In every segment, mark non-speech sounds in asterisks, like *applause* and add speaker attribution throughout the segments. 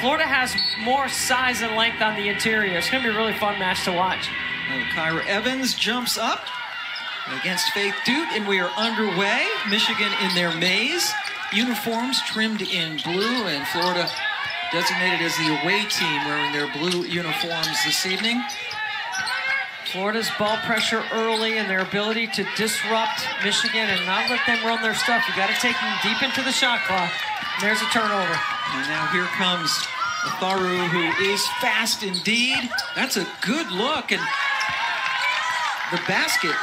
Speaker 1: Florida has more size and length on the interior. It's going to be a really fun match to watch.
Speaker 2: Well, Kyra Evans jumps up against Faith Dut, and we are underway. Michigan in their maize uniforms trimmed in blue, and Florida designated as the away team wearing their blue uniforms this evening.
Speaker 1: Florida's ball pressure early and their ability to disrupt Michigan and not let them run their stuff. You got to take them deep into the shot clock. There's a turnover.
Speaker 2: And now here comes Matharu, who is fast indeed. That's a good look. And the basket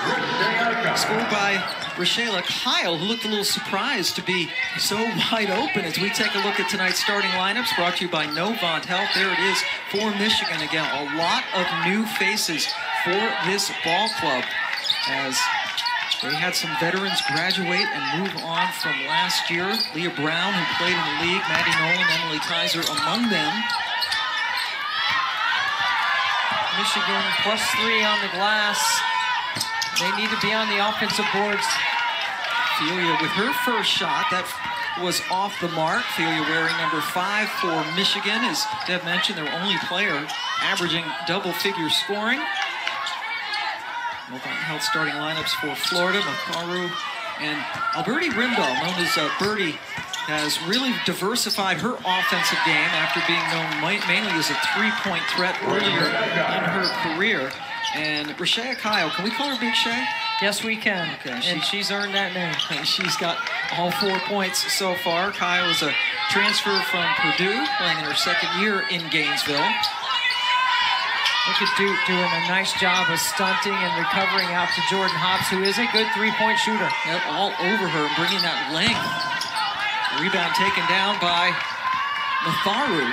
Speaker 2: scored by Ra Shaya Kyle, who looked a little surprised to be so wide open as we take a look at tonight's starting lineups brought to you by Novant Health. There it is for Michigan again. A lot of new faces for this ball club as they had some veterans graduate and move on from last year. Leigha Brown, who played in the league, Maddie Nolan, Emily Kiser among them.
Speaker 1: Michigan plus three on the glass. They need to be on the offensive boards.
Speaker 2: Phelia with her first shot. That was off the mark. Phelia wearing number five for Michigan. As Deb mentioned, their only player averaging double figure scoring. Novant Health starting lineups for Florida, Matharu and Alberte Rimdal, known as uh, Birdie, has really diversified her offensive game after being known mainly as a three-point threat earlier in her career. And Ra Shaya Kyle, can we call her Big Shay?
Speaker 1: Yes, we can.
Speaker 2: Okay,
Speaker 1: and
Speaker 2: she-
Speaker 1: she's earned that name.
Speaker 2: And *laughs* she's got all four points so far. Kyle is a transfer from Purdue, playing in her second year in Gainesville.
Speaker 1: Look at Dut doing a nice job of stunting and recovering out to Jordan Hobbs, who is a good three-point shooter.
Speaker 2: Yep, all over her, bringing that length. Rebound taken down by Matharu.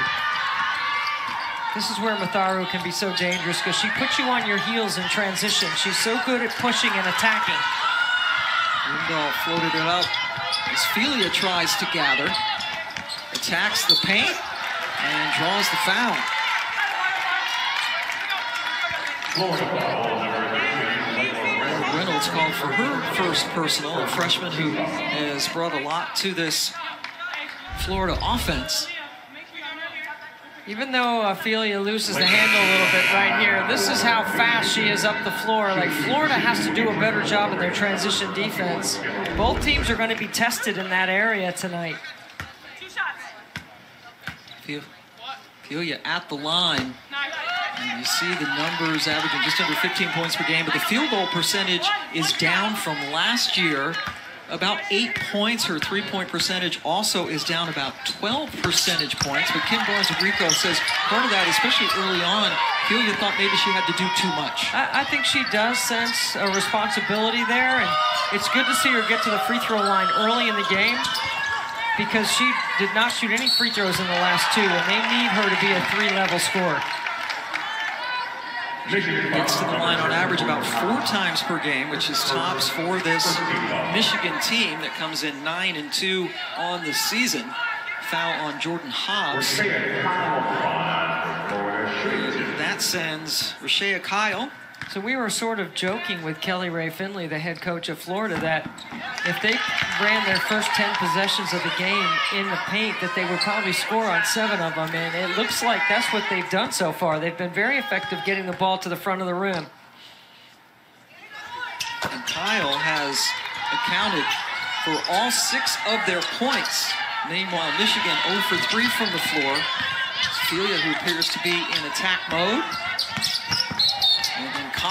Speaker 1: This is where Matharu can be so dangerous because she puts you on your heels in transition. She's so good at pushing and attacking.
Speaker 2: Rimdal floated it up as Phelia tries to gather. Attacks the paint and draws the foul. Reynolds called for her first personal, a freshman who has brought a lot to this Florida offense.
Speaker 1: Even though uh, Ophelia loses the handle a little bit right here, this is how fast she is up the floor. Like Florida has to do a better job in their transition defense. Both teams are going to be tested in that area tonight.
Speaker 2: Phelia at the line. And you see the numbers averaging just under 15 points per game, but the field goal percentage is down from last year. About eight points. Her three-point percentage also is down about 12 percentage points. But Kim Barnes Arico says part of that, especially early on, Phelia thought maybe she had to do too much.
Speaker 1: I, I think she does sense a responsibility there, and it's good to see her get to the free throw line early in the game because she did not shoot any free throws in the last two, and they need her to be a three-level scorer.
Speaker 2: Gets to the line on average about four times per game, which is tops for this Michigan team that comes in nine and two on the season. Foul on Jordan Hobbs. That sends Ra Shaya Kyle.
Speaker 1: So we were sort of joking with Kelly Rae Finley, the head coach of Florida, that if they ran their first 10 possessions of the game in the paint, that they would probably score on seven of them. And it looks like that's what they've done so far. They've been very effective getting the ball to the front of the rim.
Speaker 2: And Kyle has accounted for all six of their points. Meanwhile, Michigan 0 for 3 from the floor. Phelia, who appears to be in attack mode.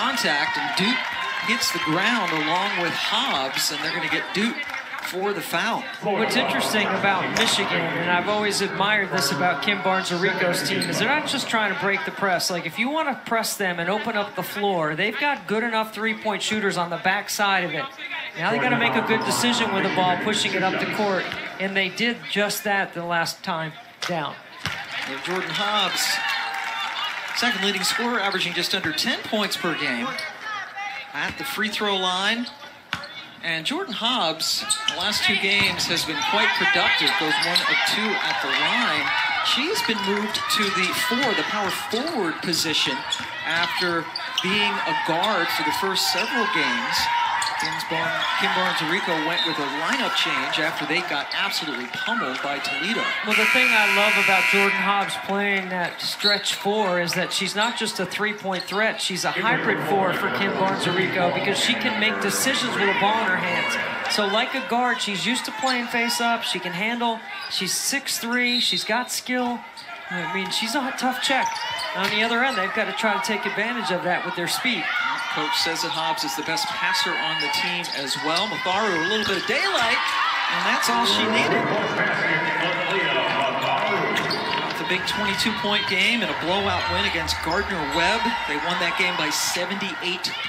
Speaker 2: Contact, and Dut hits the ground along with Hobbs, and they're going to get Dut for the foul.
Speaker 1: What's interesting about Michigan, and I've always admired this about Kim Barnes Arico's team, is they're not just trying to break the press. Like, if you want to press them and open up the floor, they've got good enough three point shooters on the back side of it. Now they got to make a good decision with the ball, pushing it up the court, and they did just that the last time down.
Speaker 2: And Jordan Hobbs, second leading scorer, averaging just under 10 points per game at the free throw line. And Jordan Hobbs, the last two games, has been quite productive. Goes one of two at the line. She's been moved to the four, the power forward position, after being a guard for the first several games. Kim Barnes Arico went with a lineup change after they got absolutely pummeled by Toledo.
Speaker 1: Well, the thing I love about Jordan Hobbs playing that stretch four is that she's not just a three-point threat, she's a hybrid four for Kim Barnes Arico because she can make decisions with a ball in her hands. So like a guard, she's used to playing face-up, she can handle, she's 6'3", she's got skill. I mean, she's a tough check. On the other end, they've got to try to take advantage of that with their speed.
Speaker 2: Coach says that Hobbs is the best passer on the team as well. Matharu, a little bit of daylight, and that's all she needed. It's a big 22-point game and a blowout win against Gardner Webb. They won that game by 78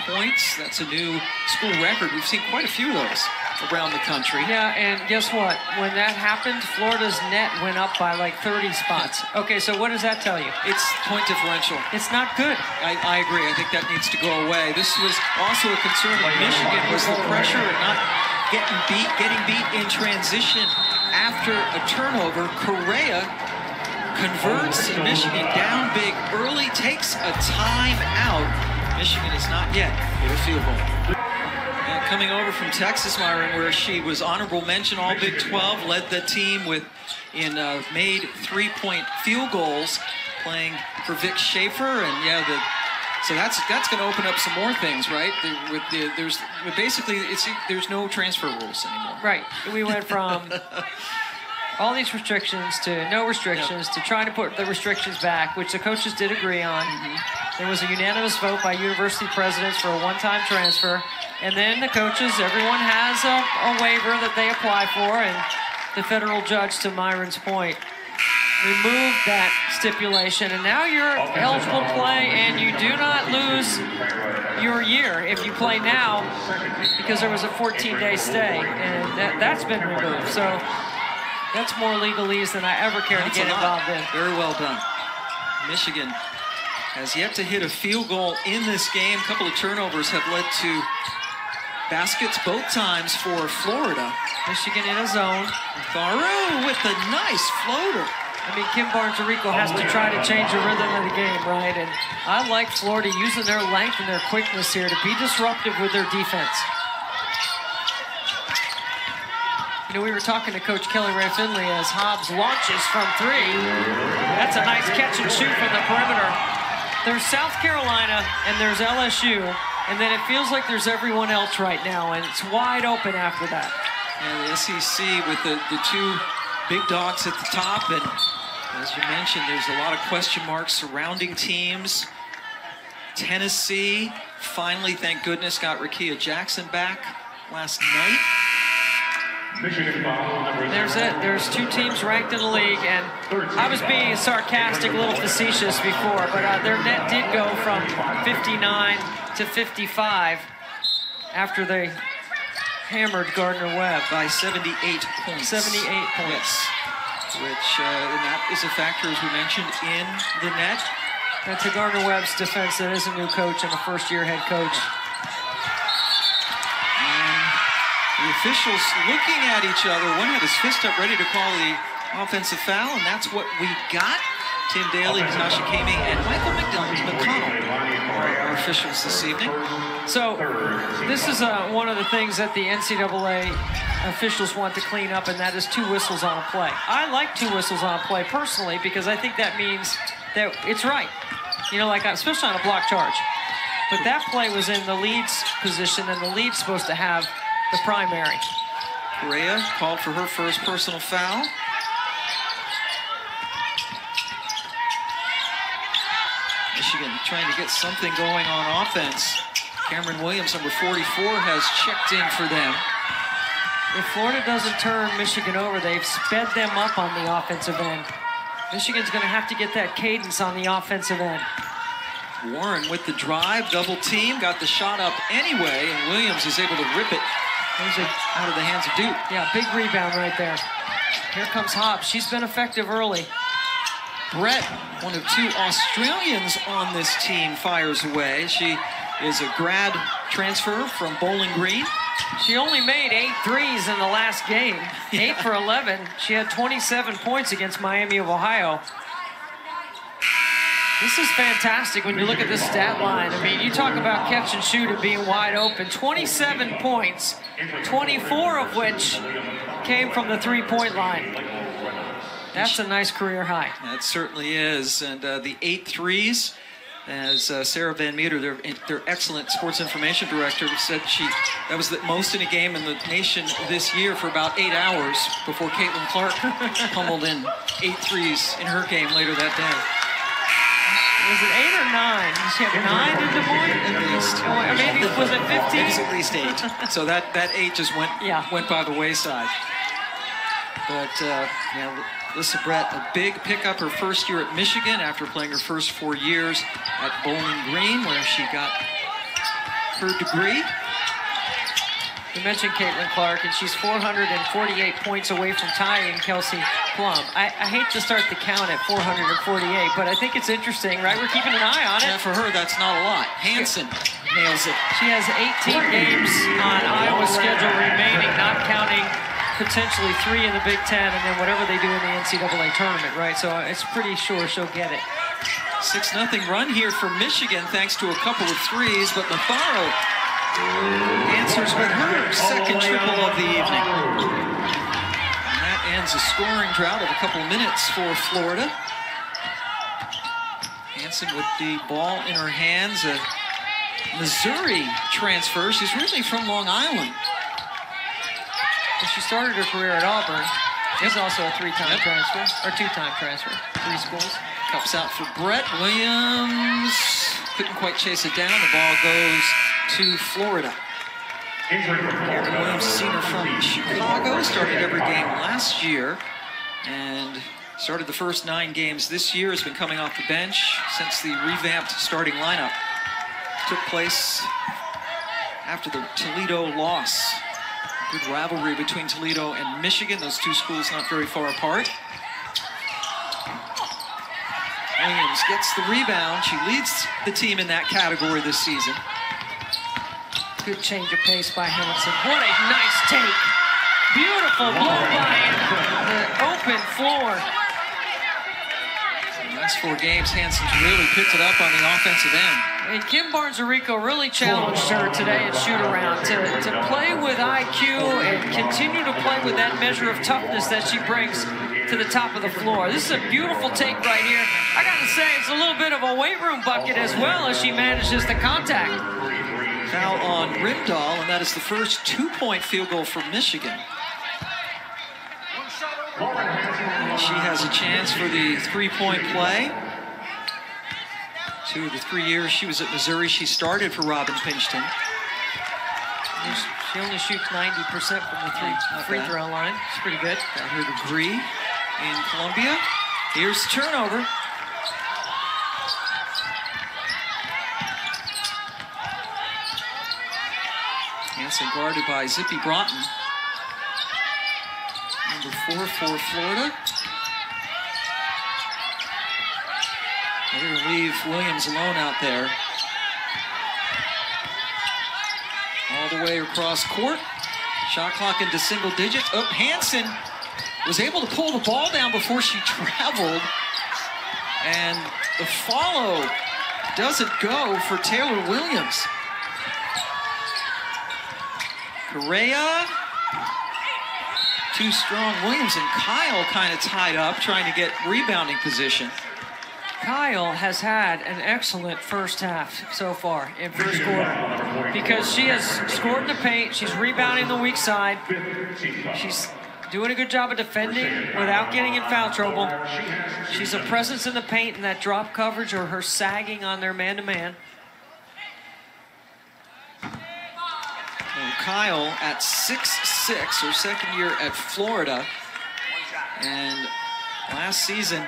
Speaker 2: points. That's a new school record. We've seen quite a few of those around the country.
Speaker 1: Yeah, and guess what? When that happened, Florida's net went up by like 30 spots. Okay, so what does that tell you?
Speaker 2: It's point differential.
Speaker 1: It's not good.
Speaker 2: I, I agree. I think that needs to go away. This was also a concern of Michigan was the pressure and not getting beat, getting beat in transition after a turnover. Correa converts oh, Michigan down big early, takes a timeout. Michigan is not yet hit a field goal coming over from Texas, Myron, where she was honorable mention All Big 12, led the team with in uh, made three-point field goals, playing for Vic Schaefer, and yeah, the so that's that's going to open up some more things, right? The, with the, there's basically it's there's no transfer rules anymore.
Speaker 1: Right. We went from *laughs* all these restrictions to no restrictions yep. to trying to put the restrictions back, which the coaches did agree on. Mm-hmm. There was a unanimous vote by university presidents for a one-time transfer. And then the coaches, everyone has a, a waiver that they apply for, and the federal judge, to Myron's point, removed that stipulation, and now you're eligible to play, and you do not lose your year if you play now because there was a 14-day stay, and that, that's been removed. So that's more legalese than I ever care to get involved in.
Speaker 2: Very well done. Michigan has yet to hit a field goal in this game. A couple of turnovers have led to Baskets both times for Florida.
Speaker 1: Michigan in a zone.
Speaker 2: Faru with a nice floater.
Speaker 1: I mean, Kim Barnes Arico has to try to change the rhythm of the game, right? And I like Florida using their length and their quickness here to be disruptive with their defense. You know, we were talking to Coach Kelly Rae Finley as Hobbs launches from three. That's a nice catch and shoot from the perimeter. There's South Carolina and there's LSU. And then it feels like there's everyone else right now, and it's wide open after that.
Speaker 2: And the SEC with the, the two big dogs at the top, and as you mentioned, there's a lot of question marks surrounding teams. Tennessee finally, thank goodness, got Rickea Jackson back last night.
Speaker 1: There's it. There's two teams ranked in the league, and I was being sarcastic, a little facetious before, but uh, their net did go from 59 to 55 after they hammered Gardner Webb
Speaker 2: by 78 points.
Speaker 1: 78 points.
Speaker 2: Which, uh, and that is a factor, as we mentioned, in the net.
Speaker 1: And to Gardner Webb's defense, that is a new coach and a first-year head coach.
Speaker 2: And the officials looking at each other. One had his fist up ready to call the offensive foul, and that's what we got. Tim Daly, Natasha Kaming, and Michael McDonald, our officials this evening.
Speaker 1: So this is uh, one of the things that the NCAA officials want to clean up, and that is two whistles on a play. I like two whistles on a play personally because I think that means that it's right. You know, like especially on a block charge. But that play was in the lead's position, and the lead's supposed to have the primary.
Speaker 2: Correa called for her first personal foul. Michigan trying to get something going on offense. Cameron Williams, number 44, has checked in for them.
Speaker 1: If Florida doesn't turn Michigan over, they've sped them up on the offensive end. Michigan's going to have to get that cadence on the offensive end.
Speaker 2: Warren with the drive, double team, got the shot up anyway, and Williams is able to rip it out of the hands of Dut.
Speaker 1: Yeah, big rebound right there. Here comes Hobbs. She's been effective early.
Speaker 2: Brett, one of two Australians on this team, fires away. She is a grad transfer from Bowling Green.
Speaker 1: She only made eight threes in the last game, *laughs* yeah. eight for 11. She had 27 points against Miami of Ohio. This is fantastic when you look at this stat line. I mean, you talk about catch and shoot and being wide open. 27 points, 24 of which came from the three-point line. That's a nice career high.
Speaker 2: That certainly is. And uh, the eight threes, as uh, Sarah Van Meter, their, their excellent sports information director, said she that was the most in a game in the nation this year for about eight hours before Caitlin Clark *laughs* pummeled in eight threes in her game later that day.
Speaker 1: Was it eight or nine? Did she have nine in Des Moines?
Speaker 2: At least.
Speaker 1: Or maybe was it 15?
Speaker 2: It was at least eight. So that, that eight just went
Speaker 1: Yeah.
Speaker 2: went by the wayside. But uh, yeah, Lissa Brett, a big pickup her first year at Michigan after playing her first four years at Bowling Green, where she got her degree.
Speaker 1: You mentioned Caitlin Clark, and she's 448 points away from tying Kelsey Plum. I, I hate to start the count at 448, but I think it's interesting, right? We're keeping an eye on
Speaker 2: Yeah,
Speaker 1: it.
Speaker 2: for her, that's not a lot. Hansen nails it.
Speaker 1: She has 18 games on Iowa's schedule remaining, not counting potentially three in the Big Ten and then whatever they do in the NCAA tournament, right? So uh, it's pretty sure she'll get it.
Speaker 2: 6 0 run here for Michigan thanks to a couple of threes, but Matharu answers with her second triple of the evening. And that ends a scoring drought of a couple minutes for Florida. Hansen with the ball in her hands. A Missouri transfer. She's really from Long Island.
Speaker 1: And she started her career at Auburn. She's also a three-time
Speaker 2: Yep.
Speaker 1: transfer, or two-time transfer, three schools.
Speaker 2: Cups out for Brett Williams. Couldn't quite chase it down. The ball goes to Florida. Karen Williams, senior from Chicago, started every game last year and started the first nine games this year. Has been coming off the bench since the revamped starting lineup took place after the Toledo loss. Good rivalry between Toledo and Michigan. Those two schools not very far apart. Williams gets the rebound. She leads the team in that category this season.
Speaker 1: Good change of pace by Hansen. What a nice take. Beautiful blow by the open floor.
Speaker 2: Last four games, Hansen's really picked it up on the offensive end.
Speaker 1: And Kim Barnes Arico really challenged her today at shoot-around to, to play with IQ and continue to play with that measure of toughness that she brings to the top of the floor. This is a beautiful take right here. I gotta say, it's a little bit of a weight room bucket as well as she manages the contact.
Speaker 2: Foul on Rimdal, and that is the first two-point field goal for Michigan. She has a chance for the three-point play. Two of the three years she was at Missouri, she started for Robin Pingeton.
Speaker 1: She only shoots 90% from the three,
Speaker 2: Not
Speaker 1: free
Speaker 2: bad.
Speaker 1: throw line. It's pretty good.
Speaker 2: Got her degree in Columbia. Here's the turnover. Hansen guarded by Zippy Broughton. Number four for Florida. They're going to leave Williams alone out there. All the way across court. Shot clock into single digits. Oh, Up, Hansen was able to pull the ball down before she *laughs* traveled. And the follow doesn't go for Taylor Williams. Correa, too strong. Williams and Kyle kind of tied up, trying to get rebounding position.
Speaker 1: Kyle has had an excellent first half so far in first quarter because she has scored in the paint. She's rebounding the weak side. She's doing a good job of defending without getting in foul trouble. She's a presence in the paint in that drop coverage or her sagging on their man-to-man.
Speaker 2: Well, Kyle at 6'6", her second year at Florida. And last season,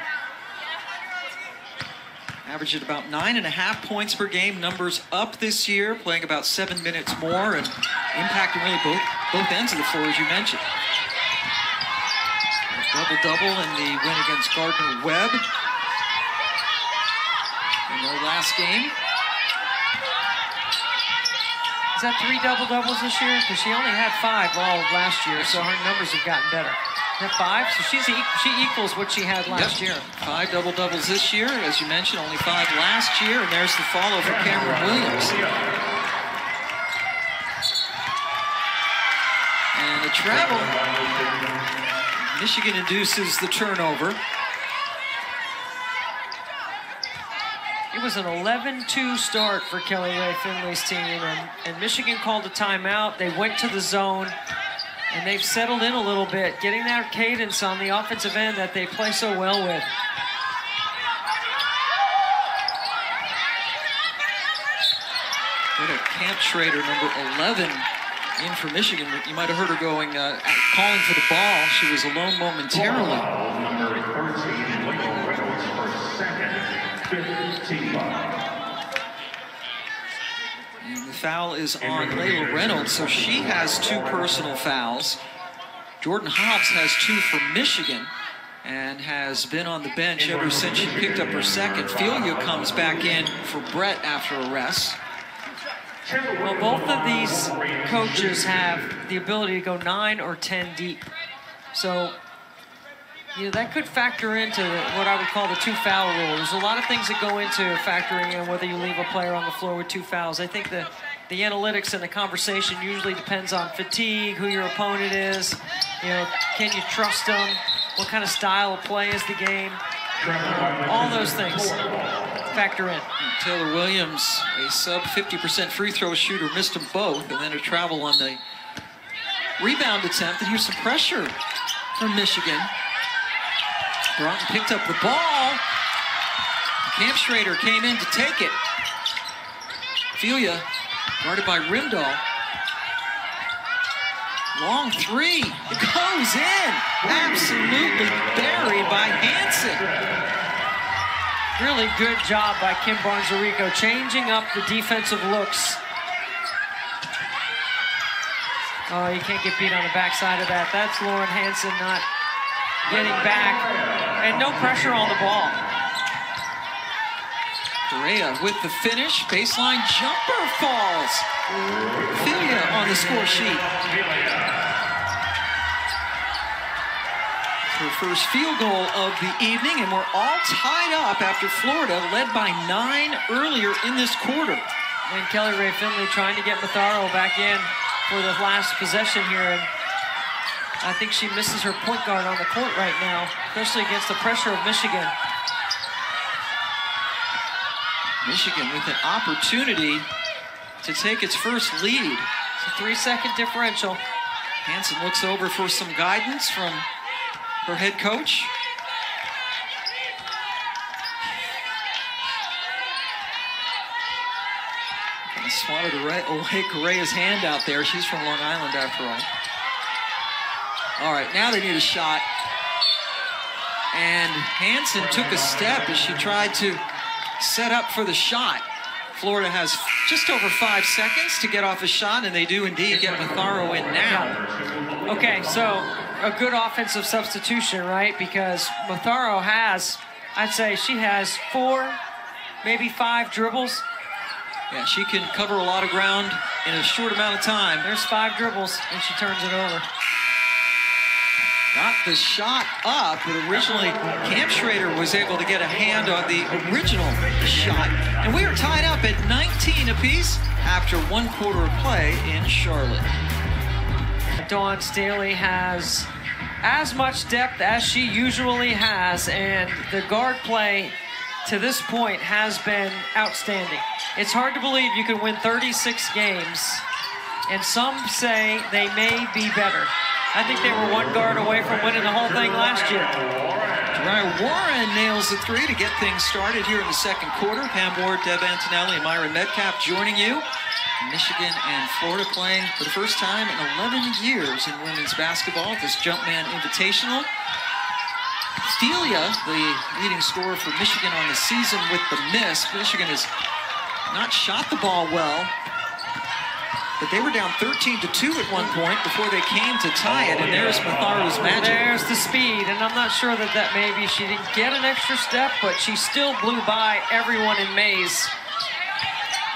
Speaker 2: averaged about nine and a half points per game. Numbers up this year, playing about seven minutes more and impacting really both, both ends of the floor, as you mentioned. Double-double in the win against Gardner-Webb in their last game.
Speaker 1: That three double doubles this year? Because she only had five all of last year, so her numbers have gotten better. At five, so she's she equals what she had last
Speaker 2: Yep.
Speaker 1: year.
Speaker 2: Five double doubles this year, as you mentioned, only five last year, and there's the follow for Cameron Williams. And the travel, Michigan induces the turnover.
Speaker 1: It was an 11-2 start for Kelly Rae Finley's team, and, and Michigan called a timeout. They went to the zone, and they've settled in a little bit, getting that cadence on the offensive end that they play so well with.
Speaker 2: What a Kampschroeder, number 11, in for Michigan. You might have heard her going, uh, calling for the ball. She was alone momentarily. Foul is on Laila Reynolds, so she has two personal fouls. Jordan Hobbs has two for Michigan and has been on the bench ever since she picked up her second. Phelia comes back in for Brett after a rest.
Speaker 1: Well, both of these coaches have the ability to go nine or 10 deep. So, you know, that could factor into what I would call the two foul rule. There's a lot of things that go into factoring in whether you leave a player on the floor with two fouls. I think the, the analytics and the conversation usually depends on fatigue, who your opponent is, you know, can you trust them, what kind of style of play is the game. All those things factor in.
Speaker 2: Taylor Williams, a sub 50% free throw shooter, missed them both, and then a travel on the rebound attempt. And here's some pressure from Michigan. Broughton picked up the ball. Kampschroeder came in to take it. Phelia, guarded by Rimdal. Long three. It goes in. Absolutely buried by Hansen.
Speaker 1: Really good job by Kim Barnes Arico changing up the defensive looks. Oh, you can't get beat on the backside of that. That's Lauren Hansen not getting back. And no pressure on the ball.
Speaker 2: Correa with the finish. Baseline jumper falls. Phelia on the score sheet. Her first field goal of the evening, and we're all tied up after Florida led by nine earlier in this quarter.
Speaker 1: And Kelly Rae Finley trying to get Matharu back in for the last possession here. And I think she misses her point guard on the court right now, especially against the pressure of Michigan.
Speaker 2: Michigan with an opportunity to take its first lead.
Speaker 1: It's a three second differential.
Speaker 2: Hansen looks over for some guidance from her head coach. Kind of swatted away, Correa's hand out there. She's from Long Island after all. All right, now they need a shot. And Hansen took a step as she tried to set up for the shot. Florida has just over five seconds to get off a shot, and they do indeed get Matharu in now.
Speaker 1: Okay, so a good offensive substitution, right? Because Matharu has, I'd say she has four, maybe five dribbles.
Speaker 2: Yeah, she can cover a lot of ground in a short amount of time.
Speaker 1: There's five dribbles, and she turns it over.
Speaker 2: Got the shot up, but originally Kampschroeder was able to get a hand on the original shot. And we are tied up at 19 apiece after one quarter of play in Charlotte.
Speaker 1: Dawn Staley has as much depth as she usually has, and the guard play to this point has been outstanding. It's hard to believe you can win 36 games, and some say they may be better. I think they were one guard away from winning the whole thing last year.
Speaker 2: Ryan Warren nails the three to get things started here in the second quarter. Pam Ward, Deb Antonelli, and Myron Medcalf joining you. Michigan and Florida playing for the first time in 11 years in women's basketball at this Jumpman Invitational. Phelia, the leading scorer for Michigan on the season with the miss. Michigan has not shot the ball well, but they were down 13 to 2 at one point before they came to tie it, and there's Matharu's magic.
Speaker 1: There's the speed, and I'm not sure that that maybe she didn't get an extra step, but she still blew by everyone in maize.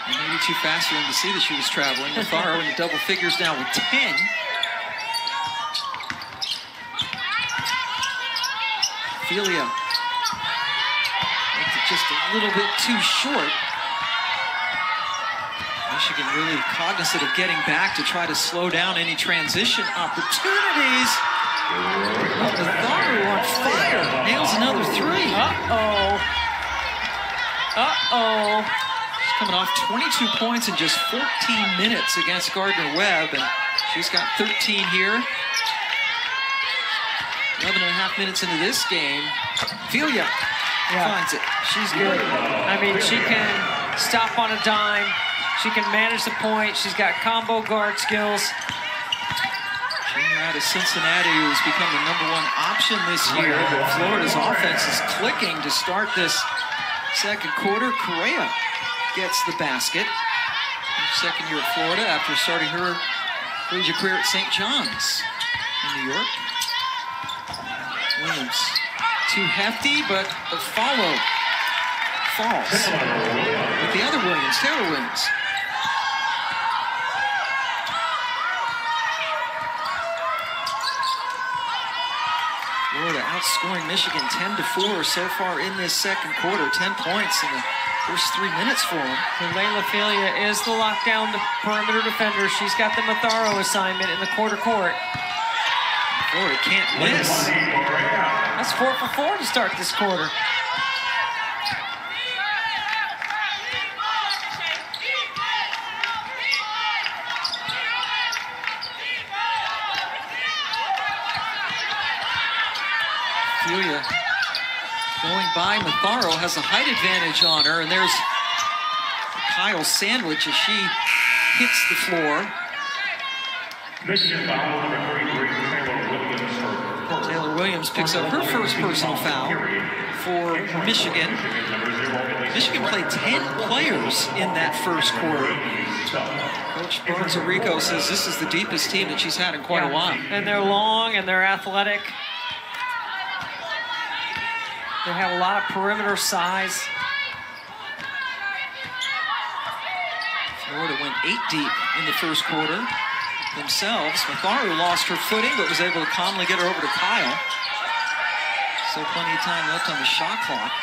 Speaker 2: Maybe too fast for them to see that she was traveling. Matharu in the double figures now with 10. Phelia just a little bit too short. Michigan really cognizant of getting back to try to slow down any transition opportunities. Matharu on fire. Nails another three.
Speaker 1: Uh-oh. Uh-oh.
Speaker 2: She's coming off 22 points in just 14 minutes against Gardner Webb, and she's got 13 here. 11 and a half minutes into this game. Phelia yeah. finds it.
Speaker 1: She's good. I mean, she can stop on a dime. She can manage the point. She's got combo guard skills.
Speaker 2: Junior out of Cincinnati, who's become the number one option this oh, year. Florida's offense is clicking to start this second quarter. Correa gets the basket. Second year at Florida after starting her collegiate career at St. John's in New York. Williams too hefty, but the follow falls. With the other Williams, Taylor Williams. Florida outscoring Michigan 10 to 4 so far in this second quarter. 10 points in the first three minutes for them.
Speaker 1: And Laila Phelia is the lockdown perimeter defender. She's got the Matharu assignment in the quarter court.
Speaker 2: Florida can't miss.
Speaker 1: That's four for four to start this quarter.
Speaker 2: Phelia going by Matharu has a height advantage on her, and there's Kyle sandwich as she hits the floor. Michigan foul number 33. Taylor Williams picks up her first personal foul for Michigan. Michigan played 10 players in that first quarter. Coach Barnes says this is the deepest team that she's had in quite a while.
Speaker 1: And they're long and they're athletic. They have a lot of perimeter size.
Speaker 2: Florida went eight deep in the first quarter themselves. Matharu lost her footing, but was able to calmly get her over to Kyle. So plenty of time left on the shot clock.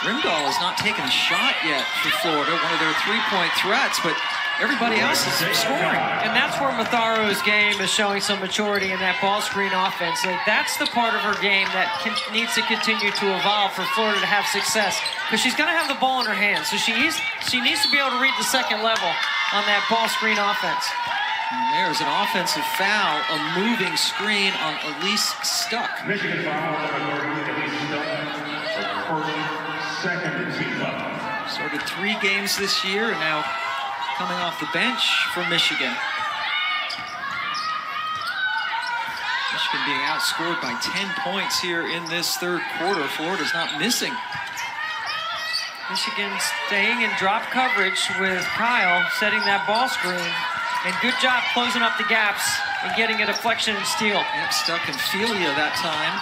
Speaker 2: Rimdal has not taken a shot yet for Florida, one of their three-point threats, but everybody else is scoring.
Speaker 1: And that's where Matharu's game is showing some maturity in that ball screen offense. Like that's the part of her game that can, needs to continue to evolve for Florida to have success. Because she's going to have the ball in her hands, so she needs, she needs to be able to read the second level on that ball screen offense.
Speaker 2: And there's an offensive foul, a moving screen on Elise Stuck. Michigan foul Elise Stuck. first, Second team Started three games this year and now coming off the bench for Michigan. Michigan being outscored by 10 points here in this third quarter. Florida's not missing.
Speaker 1: Michigan staying in drop coverage with Kyle setting that ball screen. And good job closing up the gaps and getting a deflection and steal.
Speaker 2: Yep, stuck in Phelia that time.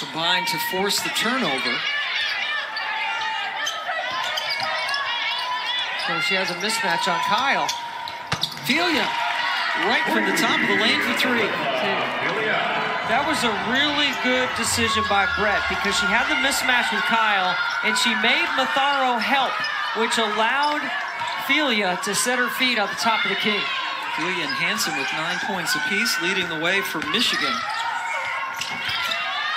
Speaker 2: Combined to force the turnover.
Speaker 1: She has a mismatch on Kyle.
Speaker 2: Phelia, right from the top of the lane for three.
Speaker 1: That was a really good decision by Brett because she had the mismatch with Kyle and she made Matharu help, which allowed Phelia to set her feet on the top of the key.
Speaker 2: Phelia and Hansen with nine points apiece, leading the way for Michigan.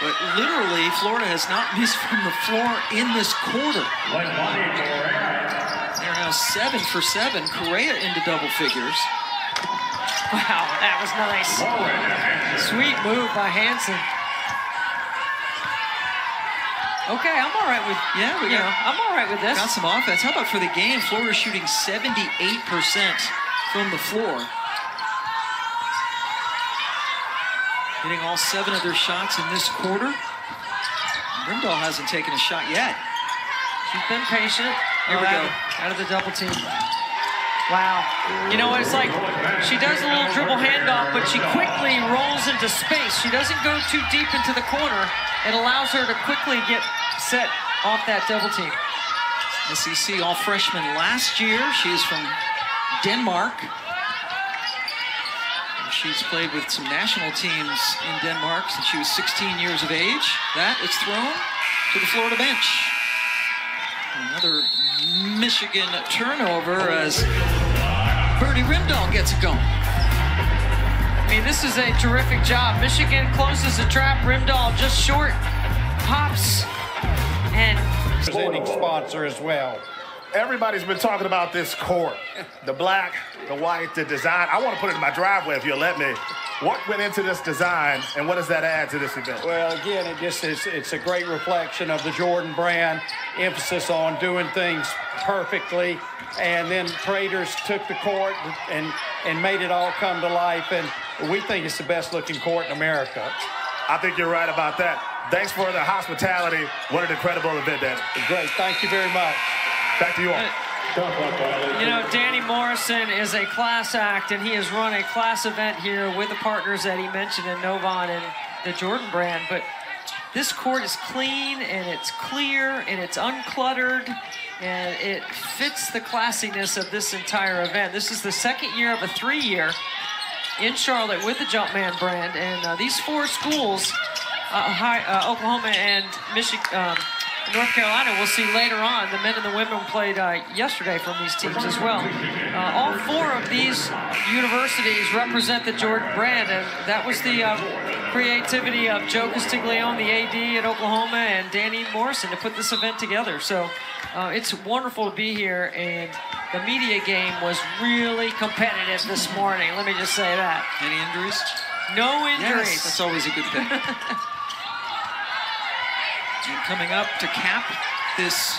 Speaker 2: But literally, Florida has not missed from the floor in this quarter. Now seven for seven. Correa into double figures.
Speaker 1: Wow, that was nice. Sweet move by Hansen. Okay, I'm all right with
Speaker 2: yeah. We got,
Speaker 1: know, I'm all right with this.
Speaker 2: Got some offense. How about for the game? Florida shooting 78% from the floor. Hitting all seven of their shots in this quarter. Rimdal hasn't taken a shot yet.
Speaker 1: She's been patient. Here we go. Out of the double team. Wow. You know what? It's like she does a little dribble handoff, but she quickly rolls into space. She doesn't go too deep into the corner. It allows her to quickly get set off that double team.
Speaker 2: SEC all freshman last year. She's from Denmark. She's played with some national teams in Denmark since she was 16 years of age. That is thrown to the Florida bench. Another Michigan turnover as Birdie Rimdal gets it going.
Speaker 1: I mean, this is a terrific job. Michigan closes the trap. Rimdal just short. pops, and
Speaker 3: presenting sponsor as well.
Speaker 4: Everybody's been talking about this court, the black, the white, the design. I want to put it in my driveway if you'll let me. What went into this design, and what does that add to this event?
Speaker 3: Well, again, it just is, it's a great reflection of the Jordan brand, emphasis on doing things perfectly, and then Traders took the court and and made it all come to life, and we think it's the best looking court in America.
Speaker 4: I think you're right about that. Thanks for the hospitality. What an incredible event, Danny.
Speaker 3: Great. Thank you very much.
Speaker 4: Back to you all.
Speaker 1: You know, Danny Morrison is a class act, and he has run a class event here with the partners that he mentioned in Novant and the Jordan brand. But this court is clean and it's clear and it's uncluttered and it fits the classiness of this entire event. This is the second year of a three year in Charlotte with the Jumpman brand, and uh, these four schools, uh, high, uh, Oklahoma and Michigan. North Carolina, we'll see later on. The men and the women played uh, yesterday from these teams as well. Uh, all four of these universities represent the Jordan brand, and that was the uh, creativity of Joe Castiglione, the AD at Oklahoma, and Danny Morrison to put this event together. So uh, it's wonderful to be here, and the media game was really competitive this morning. Let me just say that.
Speaker 2: Any injuries?
Speaker 1: No injuries.
Speaker 2: Yes, that's always a good thing. *laughs* and coming up to cap this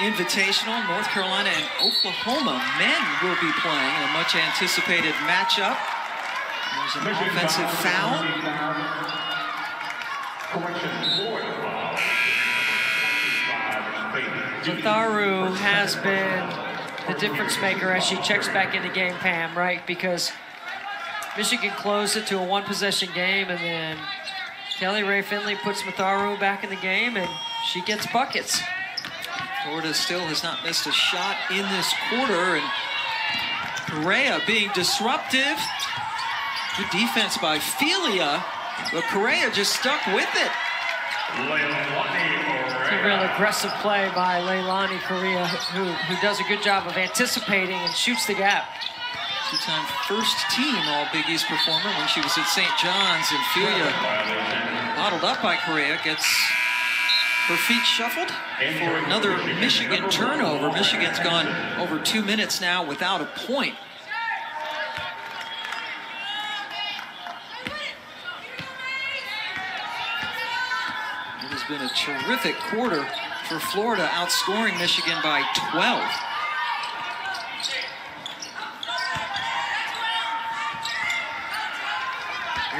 Speaker 2: invitational, North Carolina and Oklahoma men will be playing a much anticipated matchup. There's an offensive foul.
Speaker 5: Correction, Florida foul.
Speaker 1: Matharu has been the difference maker as she checks back into game, Pam, right? Because Michigan closed it to a one possession game, and then Kelly Rae Finley puts Matharu back in the game, and she gets buckets.
Speaker 2: Florida still has not missed a shot in this quarter, and Correa being disruptive. Good defense by Phelia, but Correa just stuck with it.
Speaker 1: It's a real aggressive play by Leilani Correa, who, who does a good job of anticipating and shoots the gap.
Speaker 2: Two-time first team All Big East performer when she was at St. John's, and Phelia bottled up by Correa gets her feet shuffled for another Michigan turnover. Michigan's gone over two minutes now without a point. It has been a terrific quarter for Florida, outscoring Michigan by 12.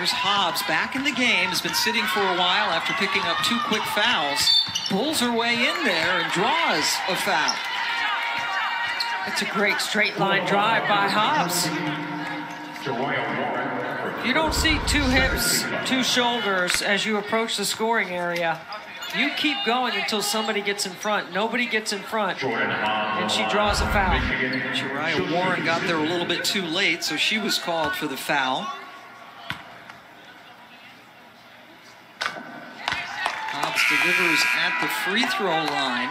Speaker 2: Here's Hobbs back in the game, has been sitting for a while after picking up two quick fouls. Pulls her way in there and draws a foul.
Speaker 1: It's a great straight line drive by Hobbs. You don't see two hips, two shoulders as you approach the scoring area. You keep going until somebody gets in front. Nobody gets in front, and she draws a foul.
Speaker 2: Jeriah Warren got there a little bit too late, so she was called for the foul. Delivers at the free throw line.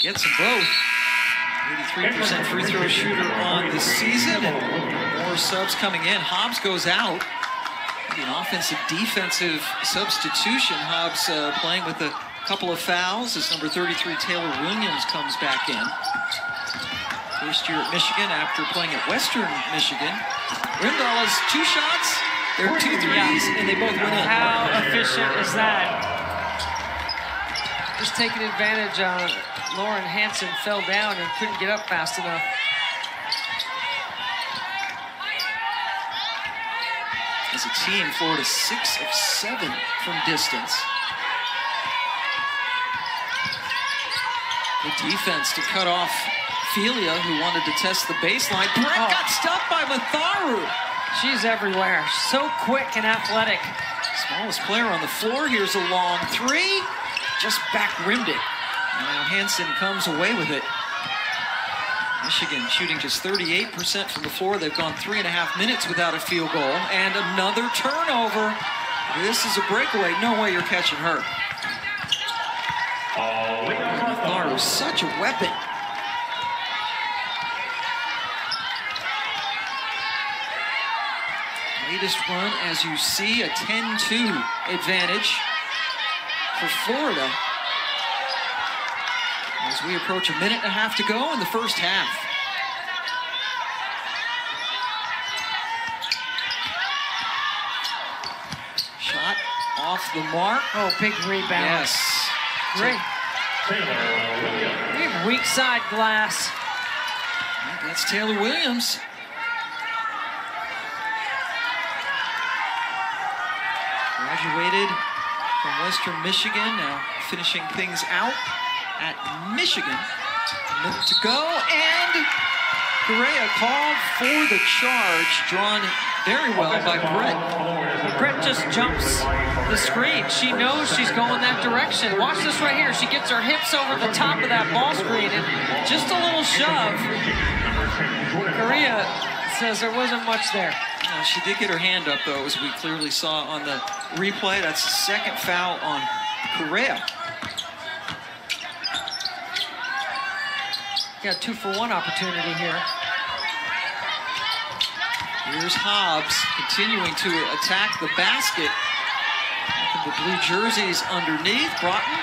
Speaker 2: Gets them both. 83% free throw shooter on the season, and more subs coming in. Hobbs goes out. An offensive defensive substitution. Hobbs uh, playing with a couple of fouls as number 33 Taylor Williams comes back in. First year at Michigan after playing at Western Michigan. Rimdal has two shots, there are two threes, and they both went in.
Speaker 1: How efficient is that? Just taking advantage of Lauren Hansen fell down and couldn't get up fast enough.
Speaker 2: As a team, Florida six of seven from distance. Good defense to cut off Phelia, who wanted to test the baseline. Brett
Speaker 1: Oh.
Speaker 2: got stopped by Matharu.
Speaker 1: She's everywhere. So quick and athletic.
Speaker 2: Smallest player on the floor. Here's a long three. Just back rimmed it. Now Hansen comes away with it. Michigan shooting just 38% from the floor. They've gone three and a half minutes without a field goal. And another turnover. This is a breakaway. No way you're catching her. Oh. Thar is such a weapon. Latest run, as you see, a 10-2 advantage for Florida. As we approach a minute and a half to go in the first half. Shot off the mark.
Speaker 1: Oh, big rebound.
Speaker 2: Yes.
Speaker 1: Great. Big weak side glass.
Speaker 2: That's Taylor Williams. Graduated from Western Michigan, now finishing things out at Michigan. A minute to go, and Correa called for the charge, drawn very well by Brett.
Speaker 1: Brett just jumps the screen. She knows she's going that direction. Watch this right here. She gets her hips over the top of that ball screen and just a little shove. Correa says there wasn't much there.
Speaker 2: Uh, she did get her hand up, though, as we clearly saw on the replay. That's the second foul on Correa.
Speaker 1: Got a two for one opportunity here.
Speaker 2: Here's Hobbs continuing to attack the basket. The blue jerseys underneath. Broughton,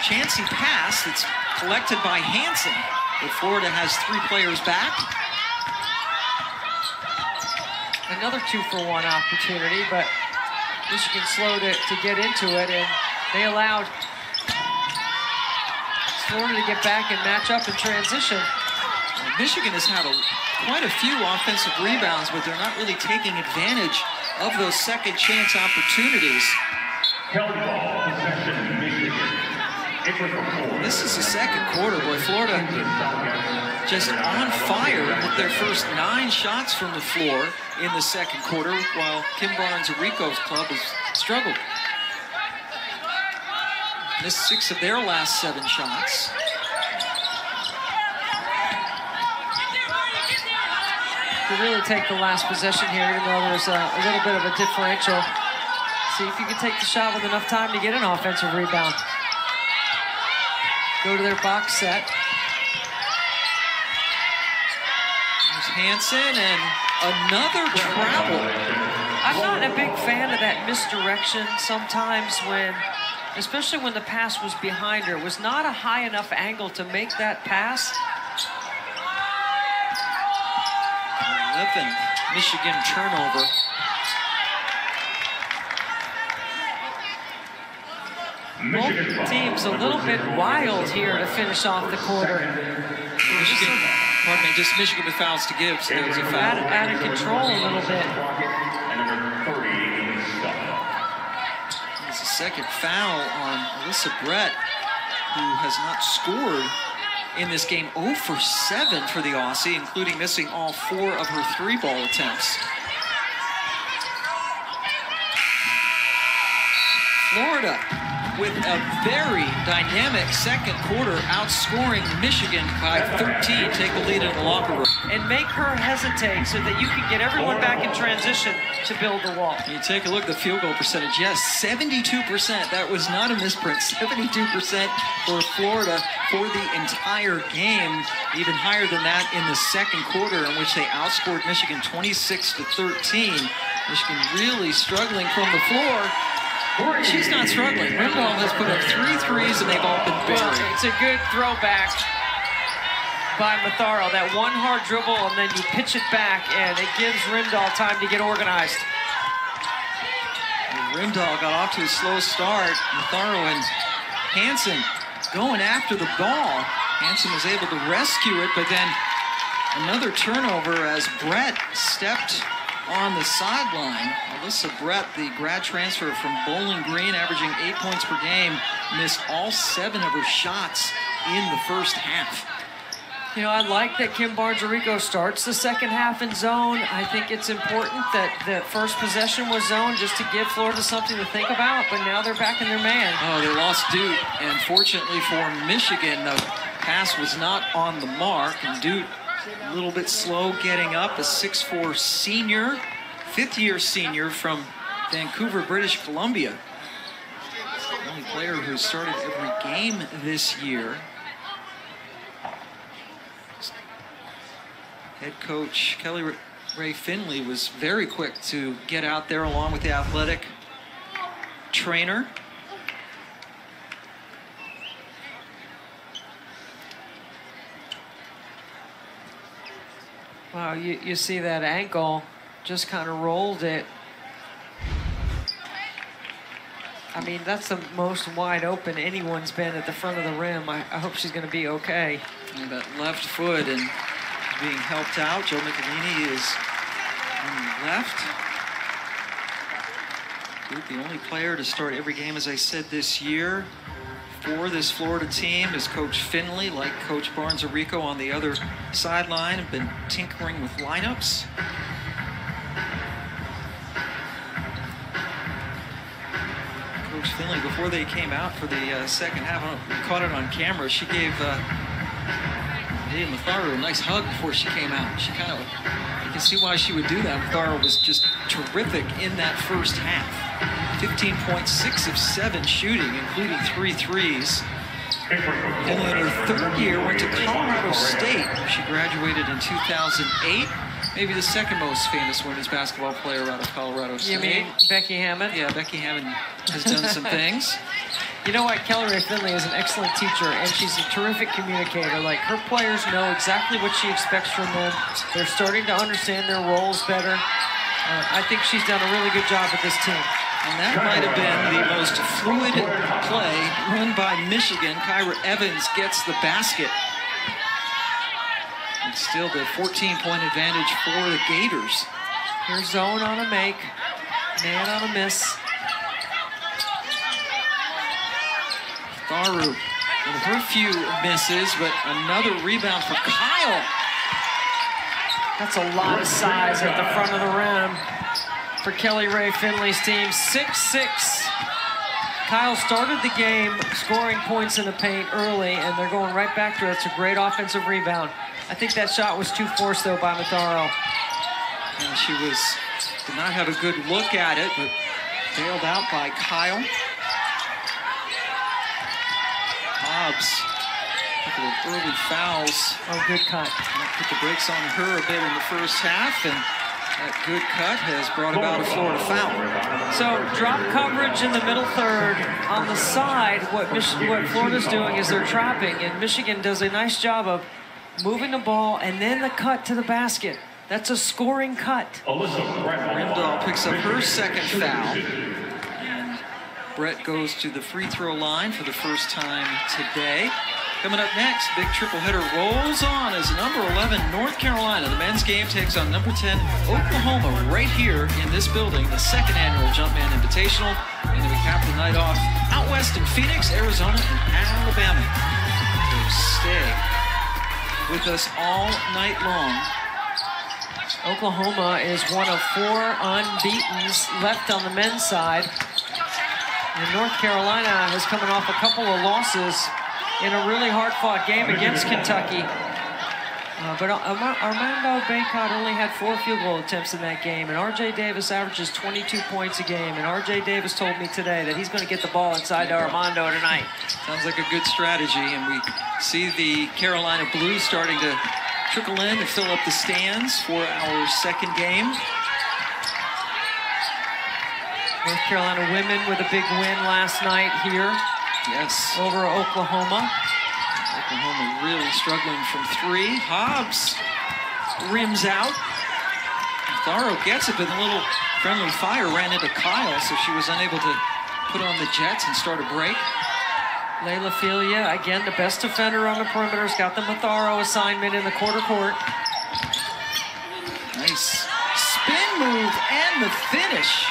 Speaker 2: chancy pass It's collected by Hansen. But Florida has three players back.
Speaker 1: Another two for one opportunity, but Michigan slowed it to get into it, and they allowed Florida to get back and match up in transition.
Speaker 2: Michigan has had a, quite a few offensive rebounds, but they're not really taking advantage of those second chance opportunities.
Speaker 5: Kelly ball, possession, Michigan. It was a four.
Speaker 2: This is the second quarter. Boy, Florida just on fire with their first nine shots from the floor in the second quarter, while Kim Barnes Arico's club has struggled. Missed six of their last seven shots.
Speaker 1: To really take the last possession here, even though there's a, a little bit of a differential. See if you can take the shot with enough time to get an offensive rebound. Go to their box set.
Speaker 2: Hansen and another travel.
Speaker 1: I'm not a big fan of that misdirection sometimes when, especially when the pass was behind her. It was not a high enough angle to make that pass.
Speaker 2: 11 Michigan turnover.
Speaker 5: Michigan
Speaker 1: Both teams a little bit wild here to finish off the quarter.
Speaker 2: Michigan, pardon me, just Michigan with fouls to give, so there was a
Speaker 1: Out,
Speaker 2: foul.
Speaker 1: out of control a little bit.
Speaker 5: And number 30, Scott.
Speaker 2: It's a second foul on Elissa Brett, who has not scored in this game 0 for 7 for the Aussie, including missing all four of her three ball attempts. Florida with a very dynamic second quarter, outscoring Michigan by 13. Take the lead in the locker room.
Speaker 1: And make her hesitate so that you can get everyone back in transition to build the wall.
Speaker 2: You take a look at the field goal percentage. Yes, 72%. That was not a misprint. 72% for Florida for the entire game. Even higher than that in the second quarter, in which they outscored Michigan 26 to 13. Michigan really struggling from the floor. She's not struggling. Rimdal has put up three threes, and they've all been
Speaker 1: Well,
Speaker 2: buried.
Speaker 1: it's a good throwback by Matharu. That one hard dribble, and then you pitch it back, and it gives Rimdal time to get organized.
Speaker 2: Rimdal got off to a slow start. Matharu and Hansen going after the ball. Hansen was able to rescue it, but then another turnover as Brett stepped on the sideline. Elissa Brett, the grad transfer from Bowling Green, averaging eight points per game, missed all seven of her shots in the first half.
Speaker 1: You know, I like that Kim Barnes-Arico starts the second half in zone. I think it's important that the first possession was zone just to give Florida something to think about, but now they're back in their man.
Speaker 2: Oh, they lost Dut, and fortunately for Michigan, the pass was not on the mark, and Dut a little bit slow getting up. A 6'4 senior, fifth year senior from Vancouver, British Columbia. The only player who started every game this year. Head coach Kelly Rae Finley was very quick to get out there along with the athletic trainer.
Speaker 1: Wow, you, you see that ankle, just kind of rolled it. I mean, that's the most wide open anyone's been at the front of the rim. I, I hope she's going to be okay.
Speaker 2: And that left foot and being helped out. Joe Michelini is left. The only player to start every game, as I said, this year for this Florida team is Coach Finley, like Coach Barnes Arico on the other sideline, have been tinkering with lineups. Coach Finley, before they came out for the uh, second half, I caught it on camera, she gave uh, Leah Matharu a nice hug before she came out. She kind of, you can see why she would do that. Matharu was just terrific in that first half. 15.6 of 7 shooting, including three threes. And in her third year, went to Colorado State. She graduated in 2008. Maybe the second most famous women's basketball player out of Colorado State.
Speaker 1: You mean Becky Hammon?
Speaker 2: Yeah, Becky Hammon has done some *laughs* things.
Speaker 1: You know what? Kelly Rae Finley is an excellent teacher, and she's a terrific communicator. Like, her players know exactly what she expects from them. They're starting to understand their roles better. Uh, I think she's done a really good job with this team.
Speaker 2: And that might have been the most fluid play run by Michigan. Chyra Evans gets the basket. And still the 14-point advantage for the Gators.
Speaker 1: Here's zone on a make, man on a miss.
Speaker 2: Tharu with her few misses, but another rebound for Kyle.
Speaker 1: That's a lot of size at the front of the rim for Kelly Rae Finley's team. 6-6. Kyle started the game scoring points in the paint early, and they're going right back to it. It's a great offensive rebound. I think that shot was too forced, though, by Matharu.
Speaker 2: And she was did not have a good look at it, but bailed out by Kyle. Hobbs, couple of early fouls.
Speaker 1: Oh, good cut.
Speaker 2: Put the brakes on her a bit in the first half, and that good cut has brought about a Florida foul.
Speaker 1: So drop coverage in the middle third. On the side, what Mich what Florida's doing is they're trapping, and Michigan does a nice job of moving the ball and then the cut to the basket. That's a scoring cut.
Speaker 2: Rimdahl picks up her second foul. And Brett goes to the free throw line for the first time today. Coming up next, big triple header rolls on as number 11 North Carolina. The men's game takes on number 10 Oklahoma right here in this building, the second annual Jumpman Invitational. And then we cap the night off out west in Phoenix, Arizona, and Alabama. So stay with us all night long.
Speaker 1: Oklahoma is one of four unbeatens left on the men's side. And North Carolina is coming off a couple of losses in a really hard-fought game against Kentucky. Uh, but Armando Bacot only had four field goal attempts in that game, and R.J. Davis averages 22 points a game. And R.J. Davis told me today that he's going to get the ball inside to Armando tonight.
Speaker 2: Sounds like a good strategy, and we see the Carolina Blues starting to trickle in and fill up the stands for our second game.
Speaker 1: North Carolina women with a big win last night here.
Speaker 2: Yes.
Speaker 1: Over Oklahoma.
Speaker 2: Oklahoma really struggling from three. Hobbs rims out. Tharo gets it, but a little friendly fire ran into Kyle, so she was unable to put on the Jets and start a break.
Speaker 1: Laila Phelia, again, the best defender on the perimeter, has got the Matharu assignment in the quarter court.
Speaker 2: Nice move and the finish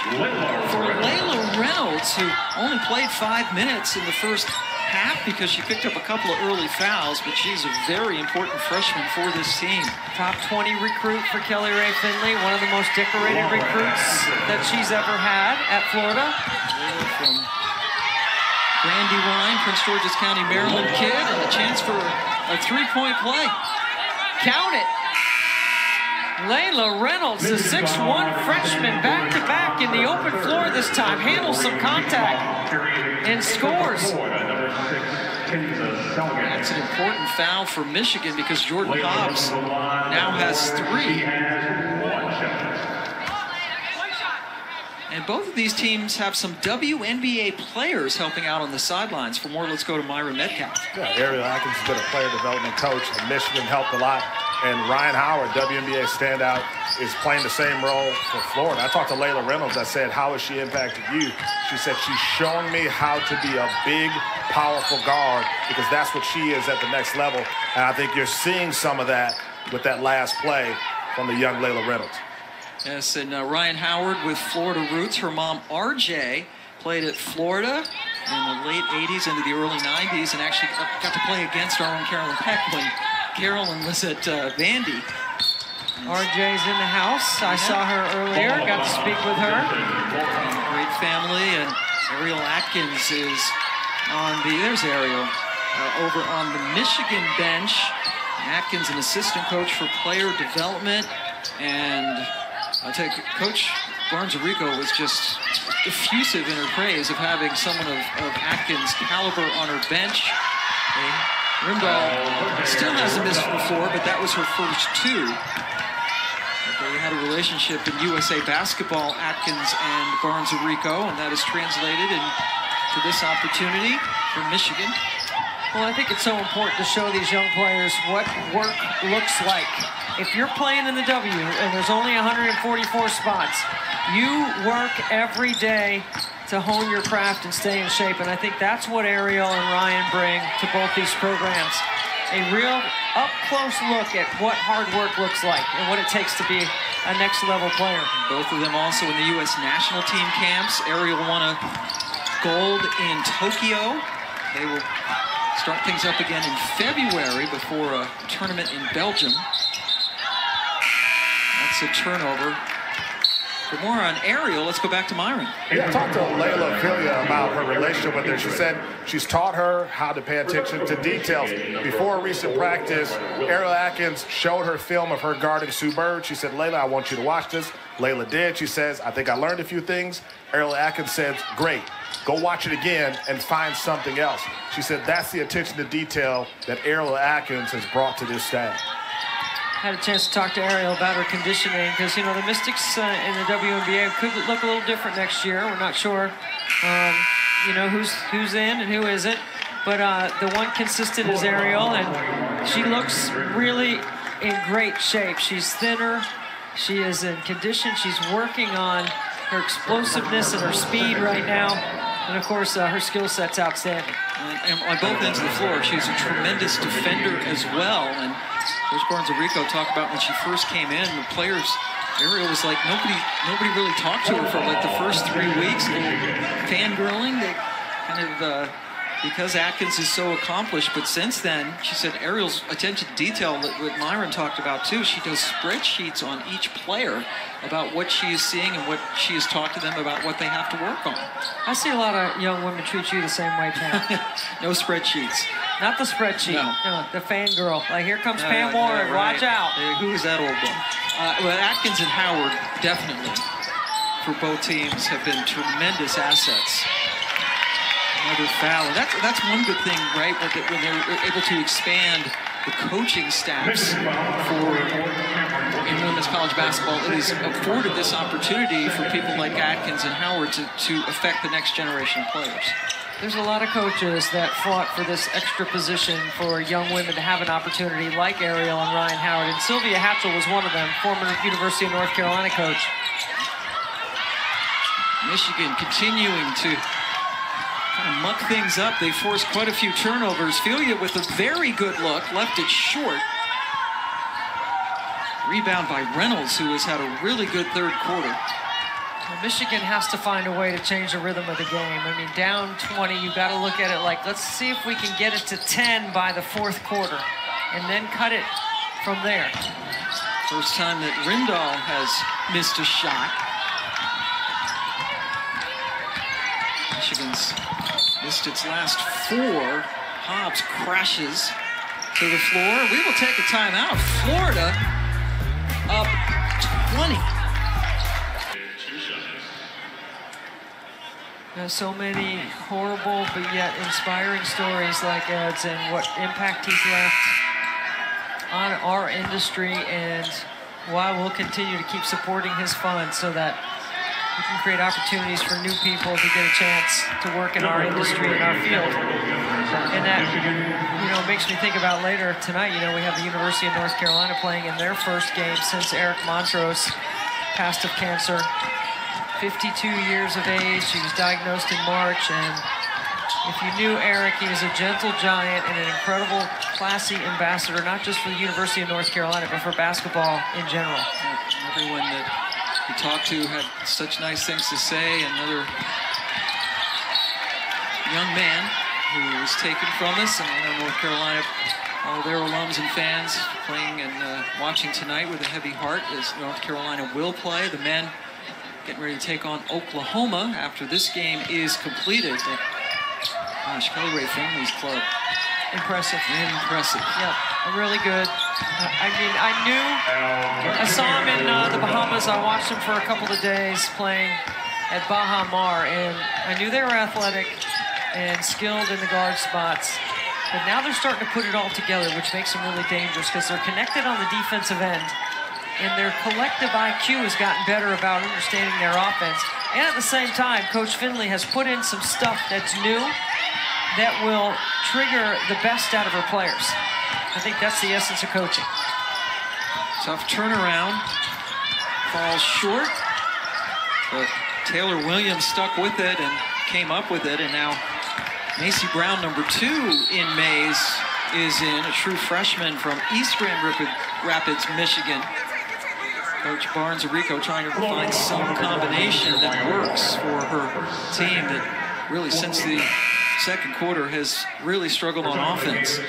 Speaker 2: for Laila Reynolds, who only played five minutes in the first half because she picked up a couple of early fouls, but she's a very important freshman for this team.
Speaker 1: Top 20 recruit for Kelly Rae Finley, one of the most decorated recruits that she's ever had at Florida.
Speaker 2: From Brandywine, Prince George's County, Maryland kid, and a chance for a three-point play.
Speaker 1: Count it. Laila Reynolds, the 6'1 freshman, back to back in the open floor this time, handles some contact and scores.
Speaker 2: That's an important foul for Michigan because Jordan Hobbs now has three. And both of these teams have some WNBA players helping out on the sidelines. For more, let's go to Myron Medcalf.
Speaker 4: Yeah, Ariel Atkins has been a player development coach, Michigan helped a lot. And Rhyne Howard, WNBA standout, is playing the same role for Florida. I talked to Laila Reynolds. I said, How has she impacted you? She said, She's shown me how to be a big, powerful guard because that's what she is at the next level. And I think you're seeing some of that with that last play from the young Laila Reynolds.
Speaker 2: Yes, and uh, Rhyne Howard with Florida roots. Her mom, RJ, played at Florida in the late 80s into the early 90s and actually got to play against our own Carolyn Peck when Carolyn was at uh, Vandy.
Speaker 1: RJ's in the house. I saw her earlier, got to speak with her.
Speaker 2: Great family, and Ariel Atkins is on the, there's Ariel, uh, over on the Michigan bench. Atkins, an assistant coach for player development, and I tell you, Coach Barnes Arico was just effusive in her praise of having someone of, of Atkins' caliber on her bench. Okay. Rimdal oh, still hasn't missed before, but that was her first two. They had a relationship in USA basketball, Atkins and Barnes Arico, and that is translated into this opportunity for Michigan.
Speaker 1: Well, I think it's so important to show these young players what work looks like. If you're playing in the W and there's only 144 spots, you work every day to hone your craft and stay in shape. And I think that's what Ariel and Rhyne bring to both these programs. A real up close look at what hard work looks like and what it takes to be a next level player.
Speaker 2: Both of them also in the U.S. national team camps. Ariel won a gold in Tokyo. They will start things up again in February before a tournament in Belgium. A turnover. For more on Ariel, let's go back to Myron.
Speaker 4: Yeah, I talked to Laila Phelia about her relationship with her. She said she's taught her how to pay attention to details. Before a recent practice, Ariel Atkins showed her film of her guarding Sue Bird. She said, Laila, I want you to watch this. Laila did. She says, I think I learned a few things. Ariel Atkins said, great. Go watch it again and find something else. She said that's the attention to detail that Ariel Atkins has brought to this staff
Speaker 1: had a chance to talk to Ariel about her conditioning because you know the Mystics uh, in the WNBA could look a little different next year. We're not sure, um, you know, who's who's in and who isn't. But uh, the one consistent is Ariel, and she looks really in great shape. She's thinner. She is in condition. She's working on her explosiveness and her speed right now. And of course, uh, her skill set's outstanding.
Speaker 2: And, on both ends of the floor, she's a tremendous defender as well. And Coach Barnes-Arico talked about when she first came in, the players, Ariel was like, nobody nobody really talked to her for like the first three weeks, fangirling. They kind of, uh, because Atkins is so accomplished, but since then, she said Ariel's attention to detail that what Myron talked about too. She does spreadsheets on each player about what she is seeing and what she has talked to them about what they have to work on.
Speaker 1: I see a lot of young women treat you the same way, Pam. *laughs*
Speaker 2: no spreadsheets.
Speaker 1: Not the spreadsheet.
Speaker 2: No.
Speaker 1: no the fangirl. Like, here comes
Speaker 2: No,
Speaker 1: Pam
Speaker 2: yeah,
Speaker 1: Warren.
Speaker 2: right.
Speaker 1: Watch out.
Speaker 2: Hey, who is that old one? Uh, well, Atkins and Howard definitely for both teams have been tremendous assets. Another foul. That's that's one good thing, right? When they- when they're able to expand the coaching staffs for in women's college basketball, it has afforded this opportunity for people like Atkins and Howard to, to affect the next generation of players.
Speaker 1: There's a lot of coaches that fought for this extra position for young women to have an opportunity, like Ariel and Rhyne Howard. And Sylvia Hatchell was one of them, former University of North Carolina coach.
Speaker 2: Michigan continuing to kind of muck things up. They forced quite a few turnovers. Phelia with a very good look, left it short. Rebound by Reynolds, who has had a really good third quarter.
Speaker 1: Well, Michigan has to find a way to change the rhythm of the game. I mean, down 20, you've got to look at it like, let's see if we can get it to 10 by the fourth quarter, and then cut it from there.
Speaker 2: First time that Rimdal has missed a shot. Michigan's missed its last four. Hobbs crashes to the floor. We will take a timeout. Florida up 20.
Speaker 1: There's so many horrible but yet inspiring stories like Ed's and what impact he's left on our industry and why we'll continue to keep supporting his fund so that we can create opportunities for new people to get a chance to work in our industry and our field. And that, you know, makes me think about later tonight, you know, we have the University of North Carolina playing in their first game since Eric Montross passed of cancer. 52 years of age, he was diagnosed in March, and if you knew Eric, he was a gentle giant and an incredible, classy ambassador, not just for the University of North Carolina, but for basketball in general.
Speaker 2: Everyone that we talked to had such nice things to say. Another young man who was taken from us, and I know North Carolina, all their alums and fans playing and uh, watching tonight with a heavy heart as North Carolina will play. The men getting ready to take on Oklahoma after this game is completed. But, gosh, Kelly Rae Finley's club.
Speaker 1: Impressive.
Speaker 2: Impressive.
Speaker 1: Yep, really good. I mean, I knew, I saw him in uh, the Bahamas. I watched him for a couple of days playing at Baha Mar, and I knew they were athletic and skilled in the guard spots. But now they're starting to put it all together, which makes them really dangerous because they're connected on the defensive end, and their collective IQ has gotten better about understanding their offense. And at the same time, Coach Finley has put in some stuff that's new that will trigger the best out of her players. I think that's the essence of coaching.
Speaker 2: Tough turnaround. Falls short. But Taylor Williams stuck with it and came up with it. And now Macy Brown, number two in maize, is in, a true freshman from East Grand Rapids, Michigan. Coach Barnes Arico trying to find some combination that works for her team that really since the second quarter has really struggled on offense. And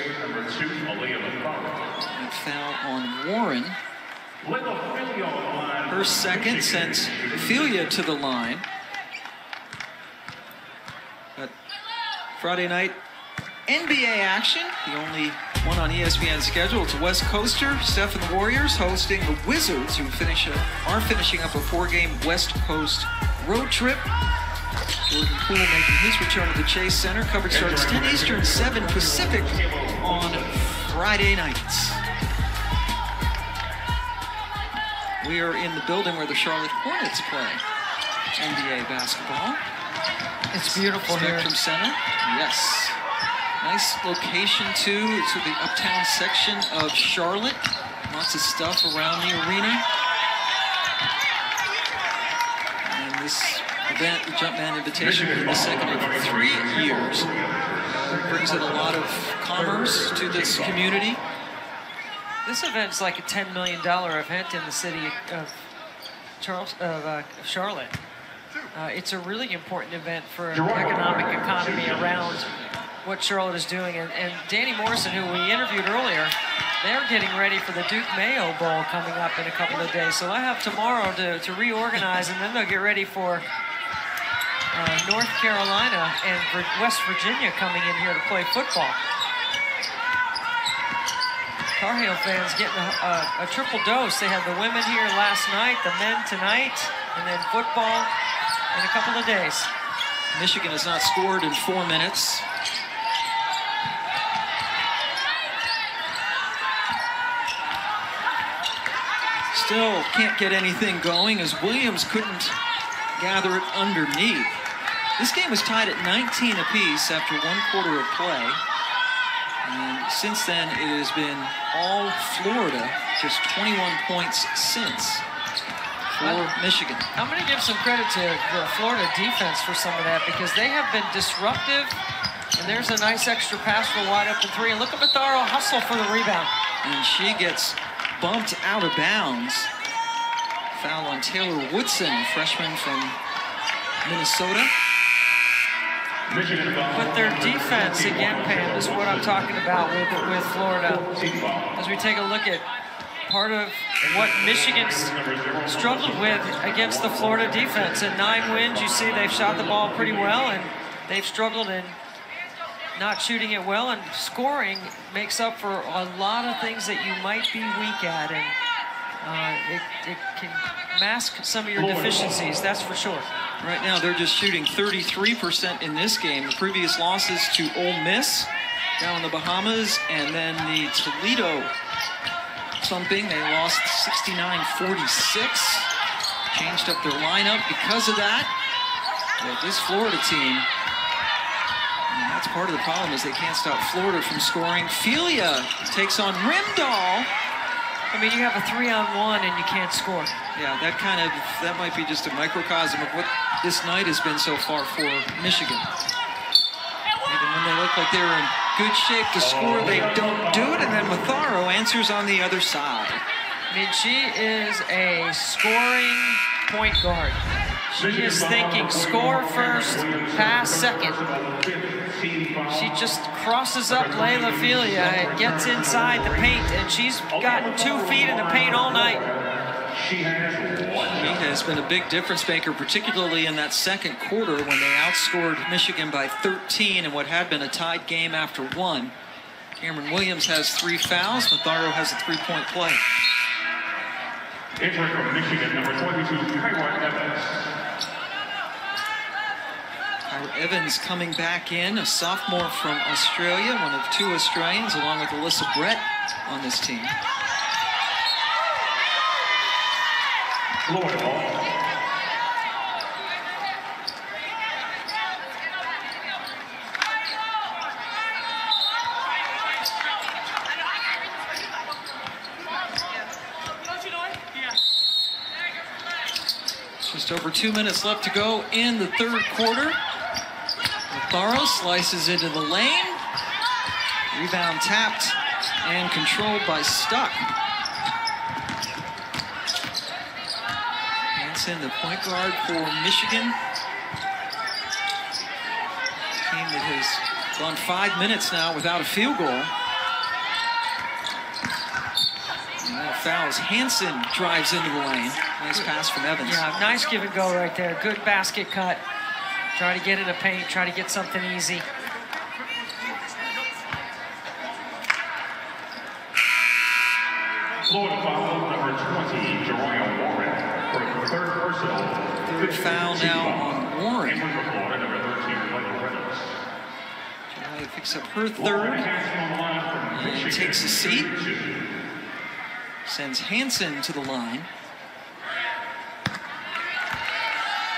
Speaker 2: foul on Warren. Her second sends Ophelia to the line. But Friday night NBA action, the only one on ESPN's schedule. It's West Coaster. Steph and the Warriors hosting the Wizards, who finish a, are finishing up a four-game West Coast road trip. Jordan Poole making his return to the Chase Center. Coverage starts 10 Eastern, 7 Pacific on Friday nights. We are in the building where the Charlotte Hornets play NBA basketball.
Speaker 1: It's beautiful
Speaker 2: Spectrum
Speaker 1: here.
Speaker 2: Center. Yes. Nice location too. It's the uptown section of Charlotte. Lots of stuff around the arena. And this event, Jumpman Invitation, in the second three years, brings in a lot of commerce to this community.
Speaker 1: This event's like a $10 million event in the city of Charles of uh, Charlotte. Uh, it's a really important event for the economic economy around what Charlotte is doing. And, and Danny Morrison, who we interviewed earlier, they're getting ready for the Duke Mayo Bowl coming up in a couple of days. So I have tomorrow to, to reorganize, and then they'll get ready for uh, North Carolina and West Virginia coming in here to play football. Tar Heel fans getting a, a, a triple dose. They had the women here last night, the men tonight, and then football in a couple of days.
Speaker 2: Michigan has not scored in four minutes. Still can't get anything going as Williams couldn't gather it underneath. This game was tied at 19 apiece after one quarter of play. And since then, it has been all Florida, just 21 points since for Michigan.
Speaker 1: I'm going to give some credit to the Florida defense for some of that because they have been disruptive. And there's a nice extra pass for wide open three. And look at Matharu hustle for the rebound.
Speaker 2: And she gets bumped out of bounds. Foul on Taylor Woodson, freshman from Minnesota.
Speaker 1: But their defense, again, Pam, is what I'm talking about with, with Florida. As we take a look at part of what Michigan's struggled with against the Florida defense. In nine wins, you see they've shot the ball pretty well, and they've struggled in not shooting it well, and scoring makes up for a lot of things that you might be weak at, and uh, it, it can mask some of your deficiencies, that's for sure.
Speaker 2: Right now, they're just shooting 33% in this game. The previous losses to Ole Miss down in the Bahamas, and then the Toledo thumping. They lost 69-46. Changed up their lineup because of that. But this Florida team, and that's part of the problem is they can't stop Florida from scoring. Phelia takes on Rimdal.
Speaker 1: I mean, you have a three on one and you can't score.
Speaker 2: Yeah, that kind of, that might be just a microcosm of what this night has been so far for Michigan. Even when they look like they're in good shape to score, they don't do it, and then Matharu answers on the other side.
Speaker 1: I mean, she is a scoring point guard. She is thinking score first, pass second. She just crosses up Laila Phelia and gets inside the paint, and she's gotten two feet in the paint all night.
Speaker 2: She has been a big difference maker, particularly in that second quarter when they outscored Michigan by 13 in what had been a tied game after one. Cameron Williams has three fouls. Matharu has a three-point play.
Speaker 5: Entering from Michigan, number 22, Chyra Evans.
Speaker 2: Chyra Evans coming back in, a sophomore from Australia, one of two Australians, along with Elissa Brett on this team.
Speaker 5: Florida.
Speaker 2: Just over two minutes left to go in the third quarter. Matharu slices into the lane. Rebound tapped and controlled by Stuck. Hansen, the point guard for Michigan. Team that has gone five minutes now without a field goal. Fouls. Hansen drives into the lane. Nice pass from Evans.
Speaker 1: Yeah, nice give and go right there. Good basket cut. Try to get in the paint, try to get something easy.
Speaker 5: Florida foul number 20, Jeriah Warren. For the third personal.
Speaker 2: Third foul now on Warren.
Speaker 5: Entering for Florida, number 13, Michael Reynolds.
Speaker 2: Jaya picks up her third
Speaker 5: Hansen on the line from
Speaker 2: and takes a seat. Sends Hansen to the line.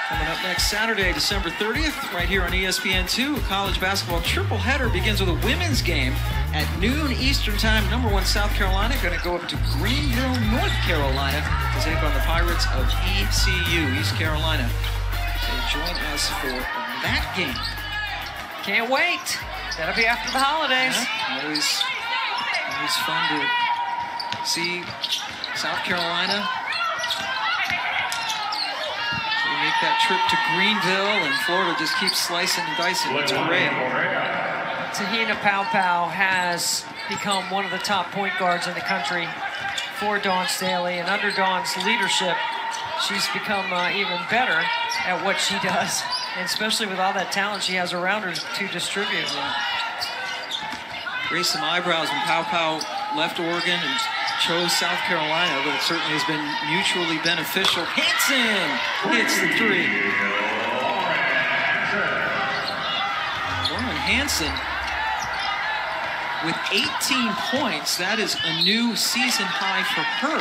Speaker 2: Coming up next Saturday, December 30th, right here on E ESPN2, college basketball triple header begins with a women's game at noon Eastern Time. Number one, South Carolina, going to go up to Greenville, North Carolina to take on the Pirates of ECU, East Carolina. So join us for that game.
Speaker 1: Can't wait. That'll be after the holidays.
Speaker 2: Yeah, always, always fun to see South Carolina. So we make that trip to Greenville, and Florida just keeps slicing and dicing. It's great.
Speaker 1: Te-Hina Paopao has become one of the top point guards in the country for Dawn Staley, and under Dawn's leadership, she's become uh, even better at what she does, *laughs* and especially with all that talent she has around her to distribute.
Speaker 2: Raised some eyebrows when Paopao left Oregon and chose South Carolina, but it certainly has been mutually beneficial. Hansen hits the three. Lauren Hansen with 18 points. That is a new season high for her.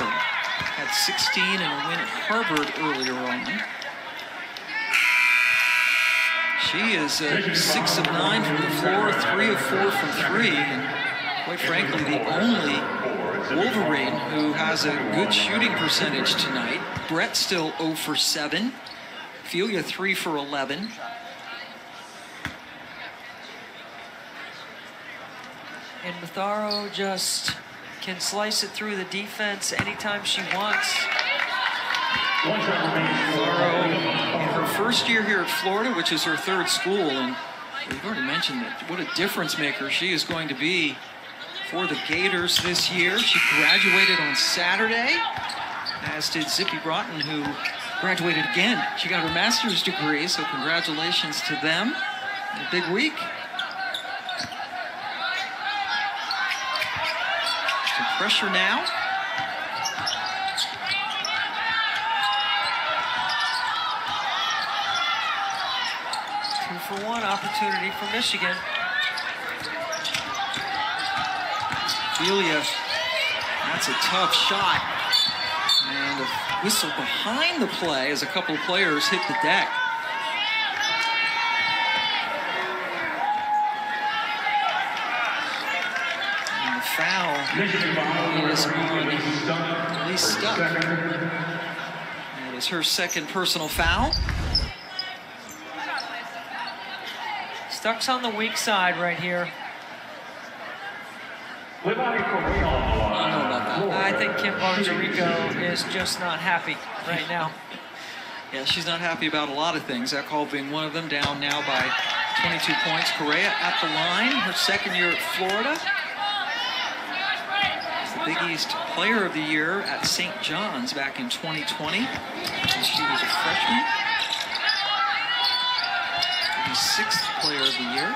Speaker 2: Had 16 and a win at Harvard earlier on. She is uh, six of nine from the floor, three of four from three, and quite frankly, the only Wolverine who has a good shooting percentage tonight. Brett still 0 for 7. Phelia 3 for 11.
Speaker 1: And Matharu just can slice it through the defense anytime she wants.
Speaker 2: Matharu, in her first year here at Florida, which is her third school, and we've already mentioned that what a difference maker she is going to be for the Gators this year. She graduated on Saturday, as did Zippy Broughton, who graduated again. She got her master's degree, so congratulations to them. A big week. Some pressure now.
Speaker 1: Two for one opportunity for Michigan.
Speaker 2: Ophelia, that's a tough shot. And a whistle behind the play as a couple of players hit the deck. And the foul is on Lee Stuck. That is her second personal foul.
Speaker 1: Stuck's on the weak side right here.
Speaker 5: Leilani Correa on the
Speaker 2: I don't know about that.
Speaker 1: Barnes-Arico is just not happy right now. *laughs*
Speaker 2: Yeah, she's not happy about a lot of things. That call being one of them, down now by 22 points. Correa at the line, her second year at Florida. The Big East Player of the Year at St. John's back in 2020. when She was a freshman. The sixth Player of the Year.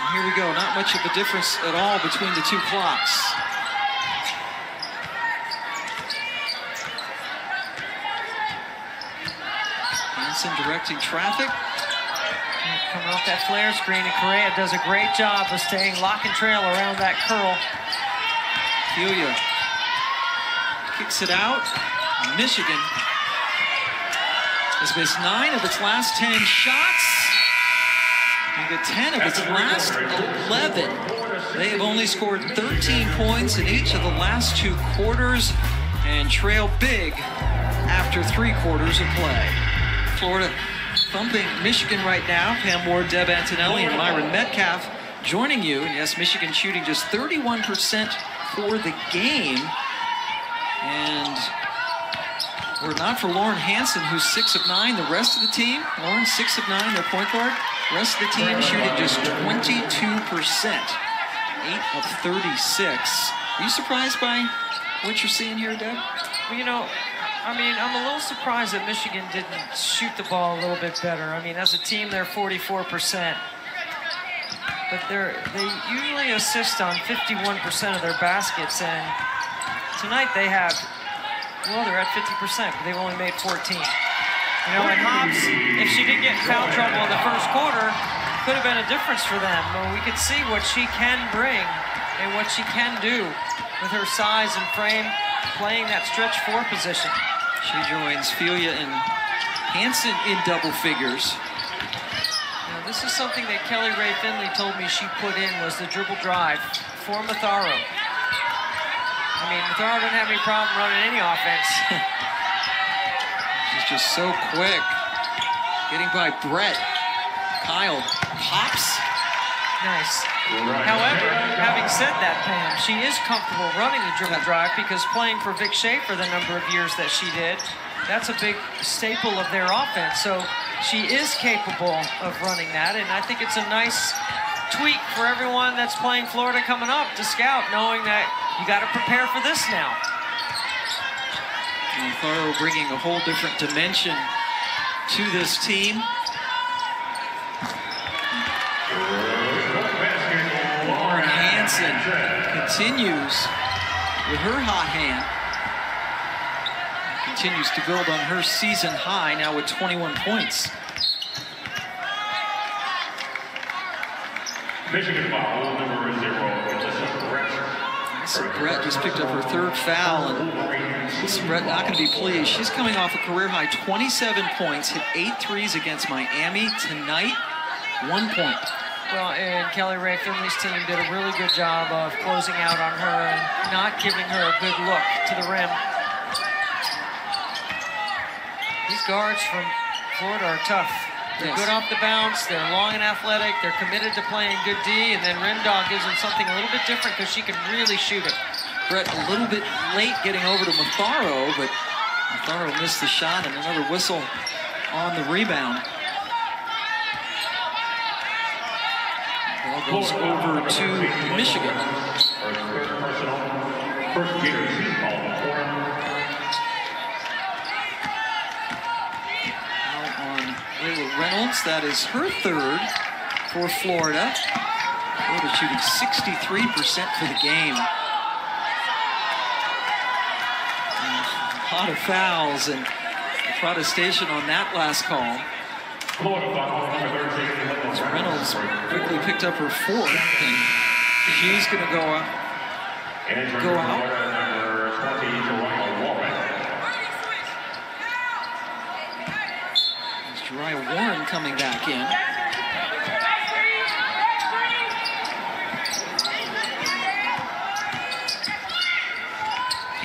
Speaker 2: And here we go. Not much of a difference at all between the two clocks. Hansen directing traffic.
Speaker 1: Coming off that flare screen, and Correa does a great job of staying lock and trail around that curl.
Speaker 2: Celia kicks it out. Michigan has missed nine of its last 10 shots. And the 10 of its last 11. They have only scored 13 points in each of the last two quarters and trail big after three quarters of play. Florida thumping Michigan right now. Pam Ward, Deb Antonelli, and Myron Medcalf joining you. And yes, Michigan shooting just 31% for the game. And were not for Lauren Hansen, who's six of nine, the rest of the team, Lauren six of nine, their point guard, rest of the team shooting just 22%, eight of 36. Are you surprised by what you're seeing here, Deb?
Speaker 1: You know, I mean, I'm a little surprised that Michigan didn't shoot the ball a little bit better. I mean, as a team, they're 44%. But they're, they usually assist on 51% of their baskets, and tonight they have, well, they're at 50%, but they've only made 14. You know, and Hobbs, if she didn't get in foul trouble in the first quarter, could have been a difference for them. But we could see what she can bring and what she can do with her size and frame playing that stretch four position.
Speaker 2: She joins Filia and Hansen in double figures.
Speaker 1: Now, this is something that Kelly Rae Finley told me she put in was the dribble drive for Matharu. I mean, Matharu doesn't have any problem running any offense.
Speaker 2: She's just so quick. Getting by Brett. Kyle pops.
Speaker 1: nice. However, having said that, Pam, she is comfortable running the dribble drive because playing for Vic Schaefer the number of years that she did, that's a big staple of their offense. So she is capable of running that, and I think it's a nice tweak for everyone that's playing Florida coming up to scout, knowing that you got to prepare for this now.
Speaker 2: And Tharo bringing a whole different dimension to this team. Hansen continues with her hot hand. Continues to build on her season high now with 21 points.
Speaker 5: Michigan foul number zero. Elissa Brett.
Speaker 2: So Brett just picked up her third foul, and this Brett not going to be pleased. She's coming off a career high 27 points, hit eight threes against Miami tonight, one point.
Speaker 1: Well, and Kelly Rae Finley's team did a really good job of closing out on her and not giving her a good look to the rim. These guards from Florida are tough. They're
Speaker 2: Yes.
Speaker 1: good off the bounce. They're long and athletic. They're committed to playing good D. And then Rimdal gives them something a little bit different because she can really shoot it.
Speaker 2: Brett a little bit late getting over to Matharu, but Matharu missed the shot and another whistle on the rebound. Ball goes over to Michigan. Out on Laila Reynolds. That is her third for Florida. Florida shooting 63% for the game. A lot of fouls and protestation on that last call.
Speaker 5: Florida number 13.
Speaker 2: Quickly picked up her fourth, and she's going to go up. Go out.
Speaker 5: Florida number 20, Jeriah Warren.
Speaker 2: There's Jeriah Warren coming back in.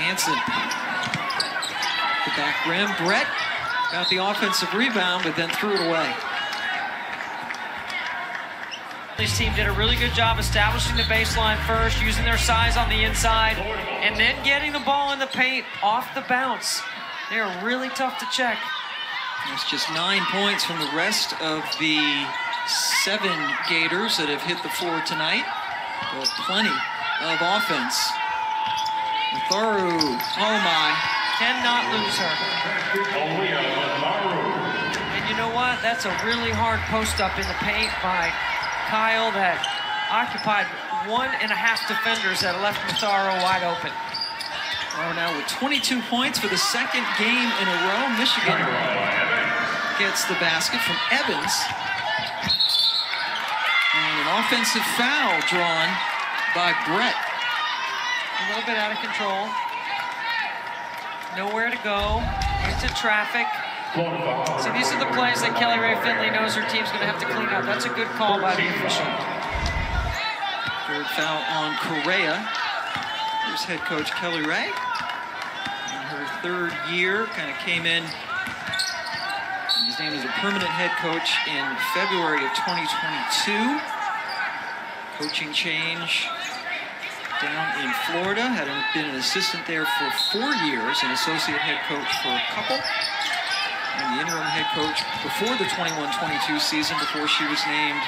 Speaker 2: Hansen. The back rim. Brett got the offensive rebound, but then threw it away.
Speaker 1: This team did a really good job establishing the baseline first, using their size on the inside, and then getting the ball in the paint off the bounce. They're really tough to check.
Speaker 2: That's just nine points from the rest of the seven Gators that have hit the floor tonight. But plenty of offense. Matharu, oh my.
Speaker 1: Cannot lose her.
Speaker 5: Aaliyah Matharu.
Speaker 1: And you know what? That's a really hard post up in the paint by Kyle that occupied one and a half defenders that left Matharu wide open.
Speaker 2: Are now with 22 points for the second game in a row. Michigan gets the basket from Evans. And an offensive foul drawn by Brett.
Speaker 1: A little bit out of control. Nowhere to go. Into traffic. See, these are the plays that Kelly Rae Finley knows her team's going to have to clean up. That's a good call by the official.
Speaker 2: Third foul on Correa. Here's head coach Kelly Ray. In her third year, kind of came in. His name is a permanent head coach in February of 2022. Coaching change down in Florida. Had been an assistant there for four years, an associate head coach for a couple. And the interim head coach before the 21-22 season, before she was named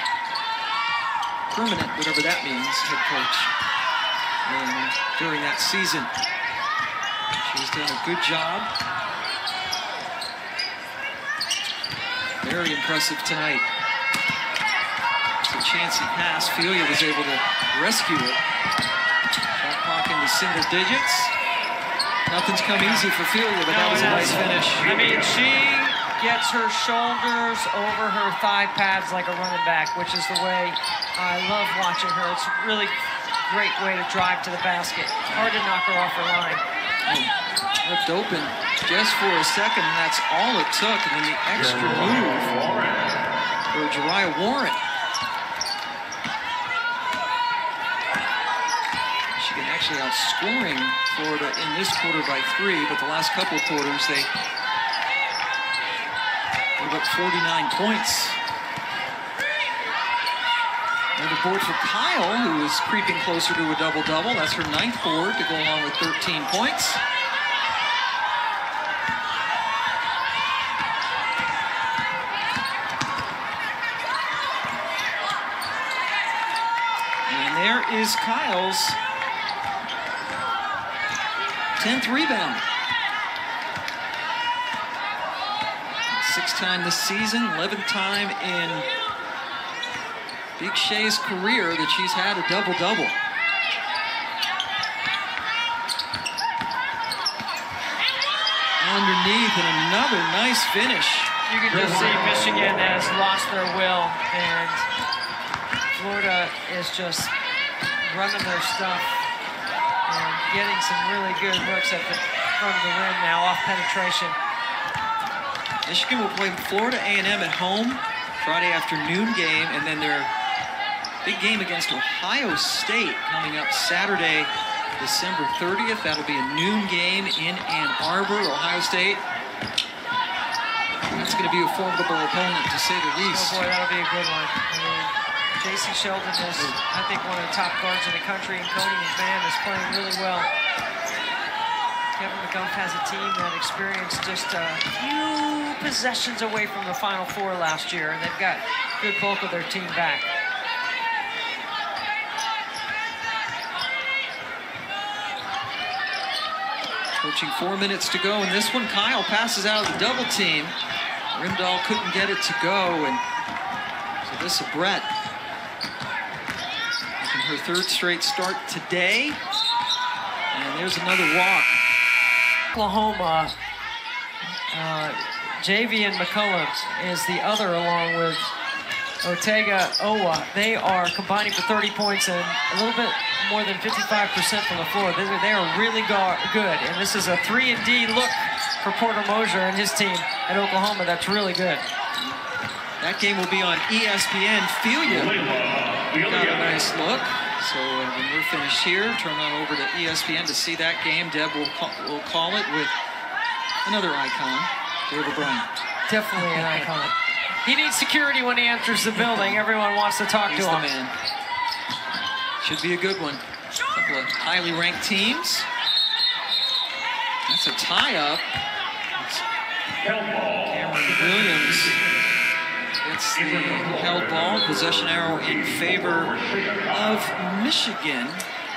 Speaker 2: permanent, whatever that means, head coach um, during that season. She's done a good job. Very impressive tonight. It's a chancy pass. Phelia was able to rescue it. Shot clock into single digits. Nothing's come easy for Phelia, but that was a nice finish.
Speaker 1: I mean, she gets her shoulders over her thigh pads like a running back, which is the way I love watching her. It's a really great way to drive to the basket. Hard to knock her off her line.
Speaker 2: left open just for a second, and that's all it took. And then the extra move for Jeriah Warren. Michigan actually outscoring Florida in this quarter by three, but the last couple quarters they gave up 49 points. Another board for Kyle, who is creeping closer to a double-double. That's her ninth board to go along with 13 points. And there is Kyle's 10th rebound. Sixth time this season, 11th time in Big Shay's career that she's had a double-double. Underneath and another nice finish.
Speaker 1: You can just see Michigan has lost their will, and Florida is just running their stuff getting some really good looks at the front of the rim now off penetration.
Speaker 2: Michigan will play Florida A&M at home Friday afternoon game, and then their big game against Ohio State coming up Saturday, December 30th. That'll be a noon game in Ann Arbor. Ohio State. That's That's going to be a formidable opponent, to say the least.
Speaker 1: Oh boy, that'll be a good one. Jacy Sheldon is, I think, one of the top guards in the country, and Cotie McMahon is playing really well. Kevin McGuff has a team that experienced just a few possessions away from the Final Four last year, and they've got good bulk of their team back.
Speaker 2: Coaching four minutes to go in this one. Kyle passes out of the double team. Rimdal couldn't get it to go, and so this is Brett. Her third straight start today. And there's another walk.
Speaker 1: Oklahoma, uh, Javian McCollum is the other along with Otega Oweh. They are combining for 30 points and a little bit more than 55% from the floor. They, they are really good. And this is a 3 and D look for Porter Moser and his team at Oklahoma. That's really good.
Speaker 2: That game will be on ESPN. Phelia got a nice look. So uh, when we're finished here, turn on over to ESPN to see that game. Deb will call, will call it with another icon, Dave O'Brien.
Speaker 1: Definitely an icon. He needs security when he enters the building. Everyone wants to talk
Speaker 2: He's
Speaker 1: to him.
Speaker 2: man. Should be a good one. A Couple of highly ranked teams. That's a tie-up. Cameron Williams gets the held ball, possession arrow in favor of Michigan.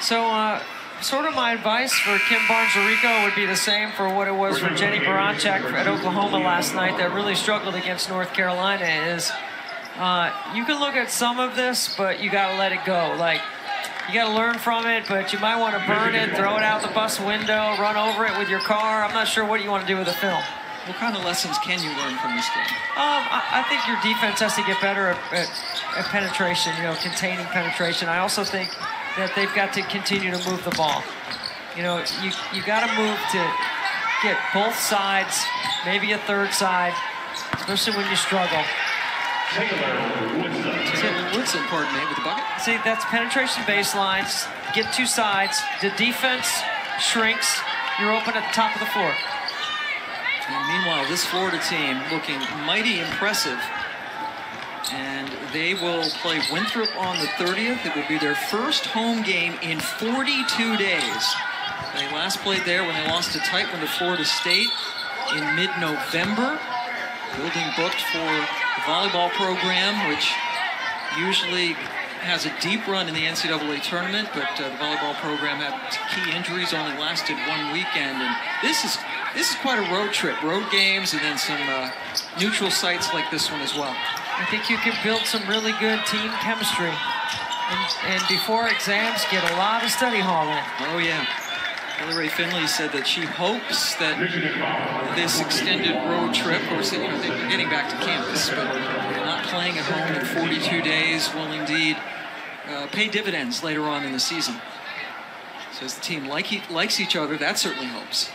Speaker 1: So, uh, sort of my advice for Kim Barnes Arico would be the same for what it was for Jennie Baranczyk at Oklahoma last night that really struggled against North Carolina is uh, you can look at some of this, but you got to let it go. Like, you got to learn from it, but you might want to burn it, throw it out the bus window, run over it with your car. I'm not sure what you want to do with the film.
Speaker 2: What kind of lessons can you learn from this game?
Speaker 1: Um, I, I think your defense has to get better at, at, at penetration, you know, containing penetration. I also think that they've got to continue to move the ball. You know, you, you got to move to get both sides, maybe a third side, especially when you struggle.
Speaker 2: Taylor Woodson, pardon me, with the bucket.
Speaker 1: See, that's penetration baselines. Get two sides. The defense shrinks. You're open at the top of the floor.
Speaker 2: And meanwhile, this Florida team looking mighty impressive. And they will play Winthrop on the 30th. It will be their first home game in 42 days. They last played there when they lost to Titleman to Florida State in mid-November. Building booked for the volleyball program, which usually has a deep run in the NCAA tournament, but uh, the volleyball program had key injuries, only lasted one weekend, and this is this is quite a road trip, road games, and then some uh, neutral sites like this one as well.
Speaker 1: I think you can build some really good team chemistry. And, and before exams, get a lot of study hall in.
Speaker 2: Oh yeah. Kelly Rae Finley said that she hopes that this extended road trip, of course, you know, they're getting back to campus, but playing at home in 42 days will indeed uh, pay dividends later on in the season. So as the team like e- likes each other, that certainly helps.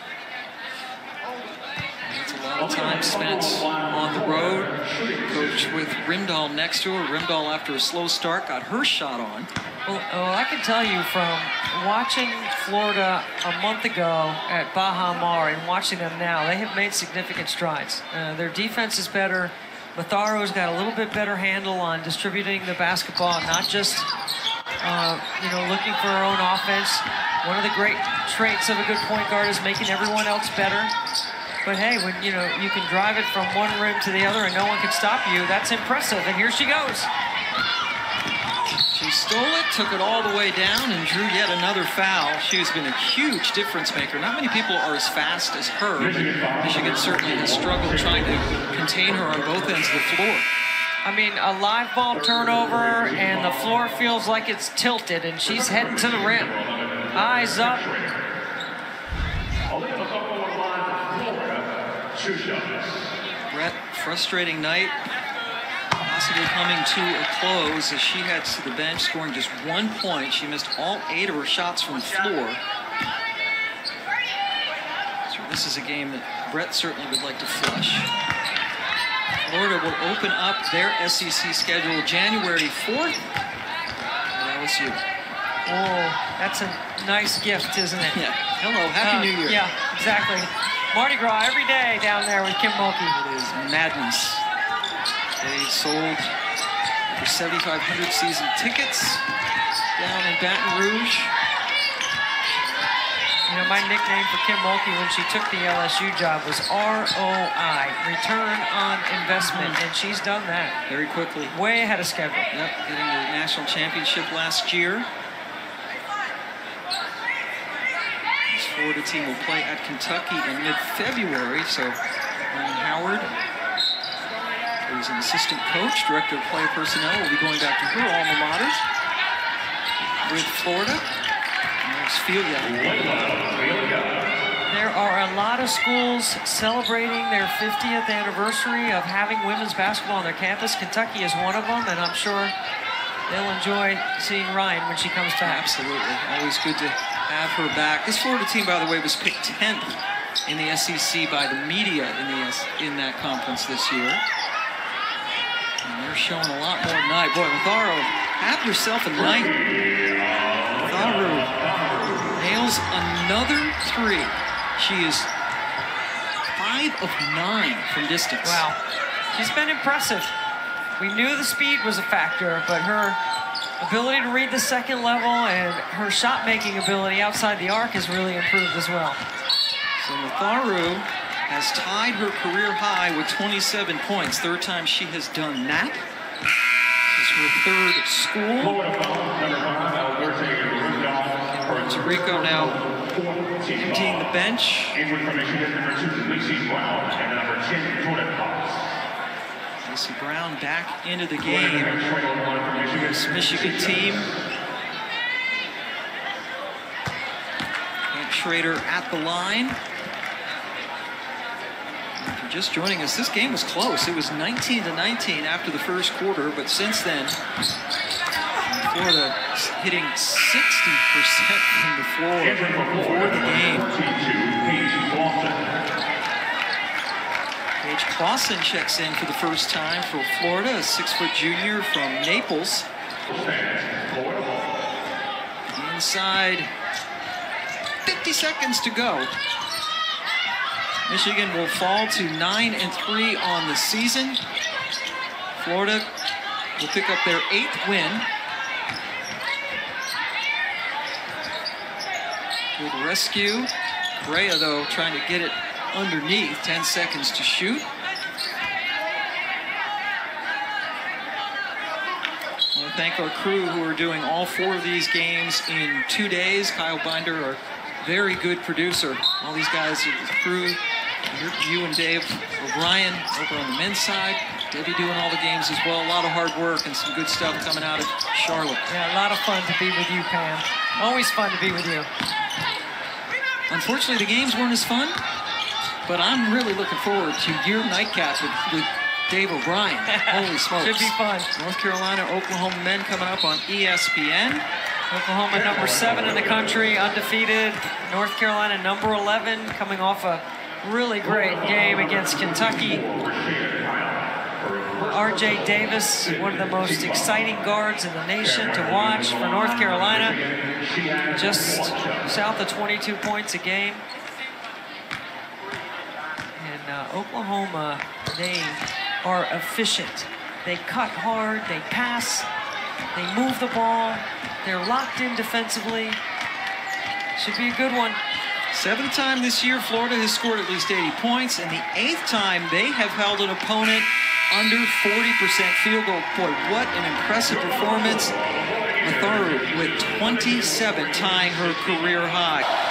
Speaker 2: That's a lot of time spent on the road. Coach with Rimdal next to her. Rimdal, after a slow start, got her shot on.
Speaker 1: Well, well, I can tell you from watching Florida a month ago at Baha Mar and watching them now, they have made significant strides. Uh, their defense is better. Matharu's got a little bit better handle on distributing the basketball, not just uh, you know looking for her own offense. One of the great traits of a good point guard is making everyone else better. But hey, when you know you can drive it from one rim to the other and no one can stop you, that's impressive. And here she goes.
Speaker 2: She stole it, took it all the way down, and drew yet another foul. She has been a huge difference maker. Not many people are as fast as her, Michigan certainly has struggled trying to contain her on both ends of the floor.
Speaker 1: I mean, a live ball turnover, and the floor feels like it's tilted, and she's heading to the rim. Eyes up.
Speaker 2: Brett, frustrating night. Possibly coming to a close as she heads to the bench, scoring just one point. She missed all eight of her shots from the floor. So this is a game that Brett certainly would like to flush. Florida will open up their SEC schedule January 4th at LSU.
Speaker 1: Oh, that's a nice gift, isn't it? *laughs*
Speaker 2: Yeah. Hello, Happy
Speaker 1: Uh,
Speaker 2: New Year.
Speaker 1: Yeah, exactly. Mardi Gras every day down there with Kim Mulkey.
Speaker 2: It is madness. They sold over 7,500 season tickets down in Baton Rouge.
Speaker 1: You know, my nickname for Kim Mulkey when she took the LSU job was ROI, Return on Investment, and she's done that
Speaker 2: Very quickly.
Speaker 1: way ahead of schedule.
Speaker 2: Yep, getting the national championship last year. This Florida team will play at Kentucky in mid-February, so Rhyne Howard, who's an assistant coach, director of player personnel, will be going back to her alma mater with Florida. And there's Phelia.
Speaker 1: There are a lot of schools celebrating their 50th anniversary of having women's basketball on their campus. Kentucky is one of them, and I'm sure they'll enjoy seeing Rhyne when she comes back.
Speaker 2: Absolutely. Always good to have her back. This Florida team, by the way, was picked 10th in the SEC by the media in the in that conference this year. They're showing a lot more tonight. Boy, Matharu, have yourself a night. Matharu nails another three. She is five of nine from distance.
Speaker 1: Wow. She's been impressive. We knew the speed was a factor, but her ability to read the second level and her shot making ability outside the arc has really improved as well.
Speaker 2: So Matharu has tied her career high with 27 points. Third time she has done that. This is her third school. Puerto Rico now emptying the bench.
Speaker 5: Inward Michigan, number two, Lacey Brown, and number 10, Jordan Fox.
Speaker 2: Lacey Brown back into the game. This Michigan team. Schrader at the line. Just joining us, this game was close. It was 19 to 19 after the first quarter, but since then, Florida hitting 60% *laughs* from the floor
Speaker 5: for
Speaker 2: the game.
Speaker 5: number 42, Paige
Speaker 2: Clausen checks in for the first time for Florida, a six-foot junior from Naples. Inside 50 seconds to go. Michigan will fall to 9 and 3 on the season. Florida will pick up their eighth win. Good rescue. Correa, though, trying to get it underneath. 10 seconds to shoot. Thank our crew who are doing all four of these games in two days. Kyle Binder, our very good producer. All these guys, the crew, you and Dave O'Brien over on the men's side. Debbie doing all the games as well. A lot of hard work and some good stuff coming out of Charlotte.
Speaker 1: Yeah, a lot of fun to be with you, Pam. Always fun to be with you.
Speaker 2: Unfortunately, the games weren't as fun, but I'm really looking forward to your nightcap with, with Dave O'Brien. *laughs* Holy smokes.
Speaker 1: Should be fun.
Speaker 2: North Carolina, Oklahoma men coming up on ESPN.
Speaker 1: Oklahoma number seven in the country, undefeated. North Carolina number 11, coming off a really great game against Kentucky. RJ Davis, one of the most exciting guards in the nation to watch for North Carolina. Just south of 22 points a game. And uh, Oklahoma, they are efficient. They cut hard, they pass, they move the ball, they're locked in defensively. Should be a good one.
Speaker 2: Seventh time this year, Florida has scored at least 80 points, and the eighth time they have held an opponent under 40% field goal. Boy, what an impressive performance. Matharu with 27 tying her career high.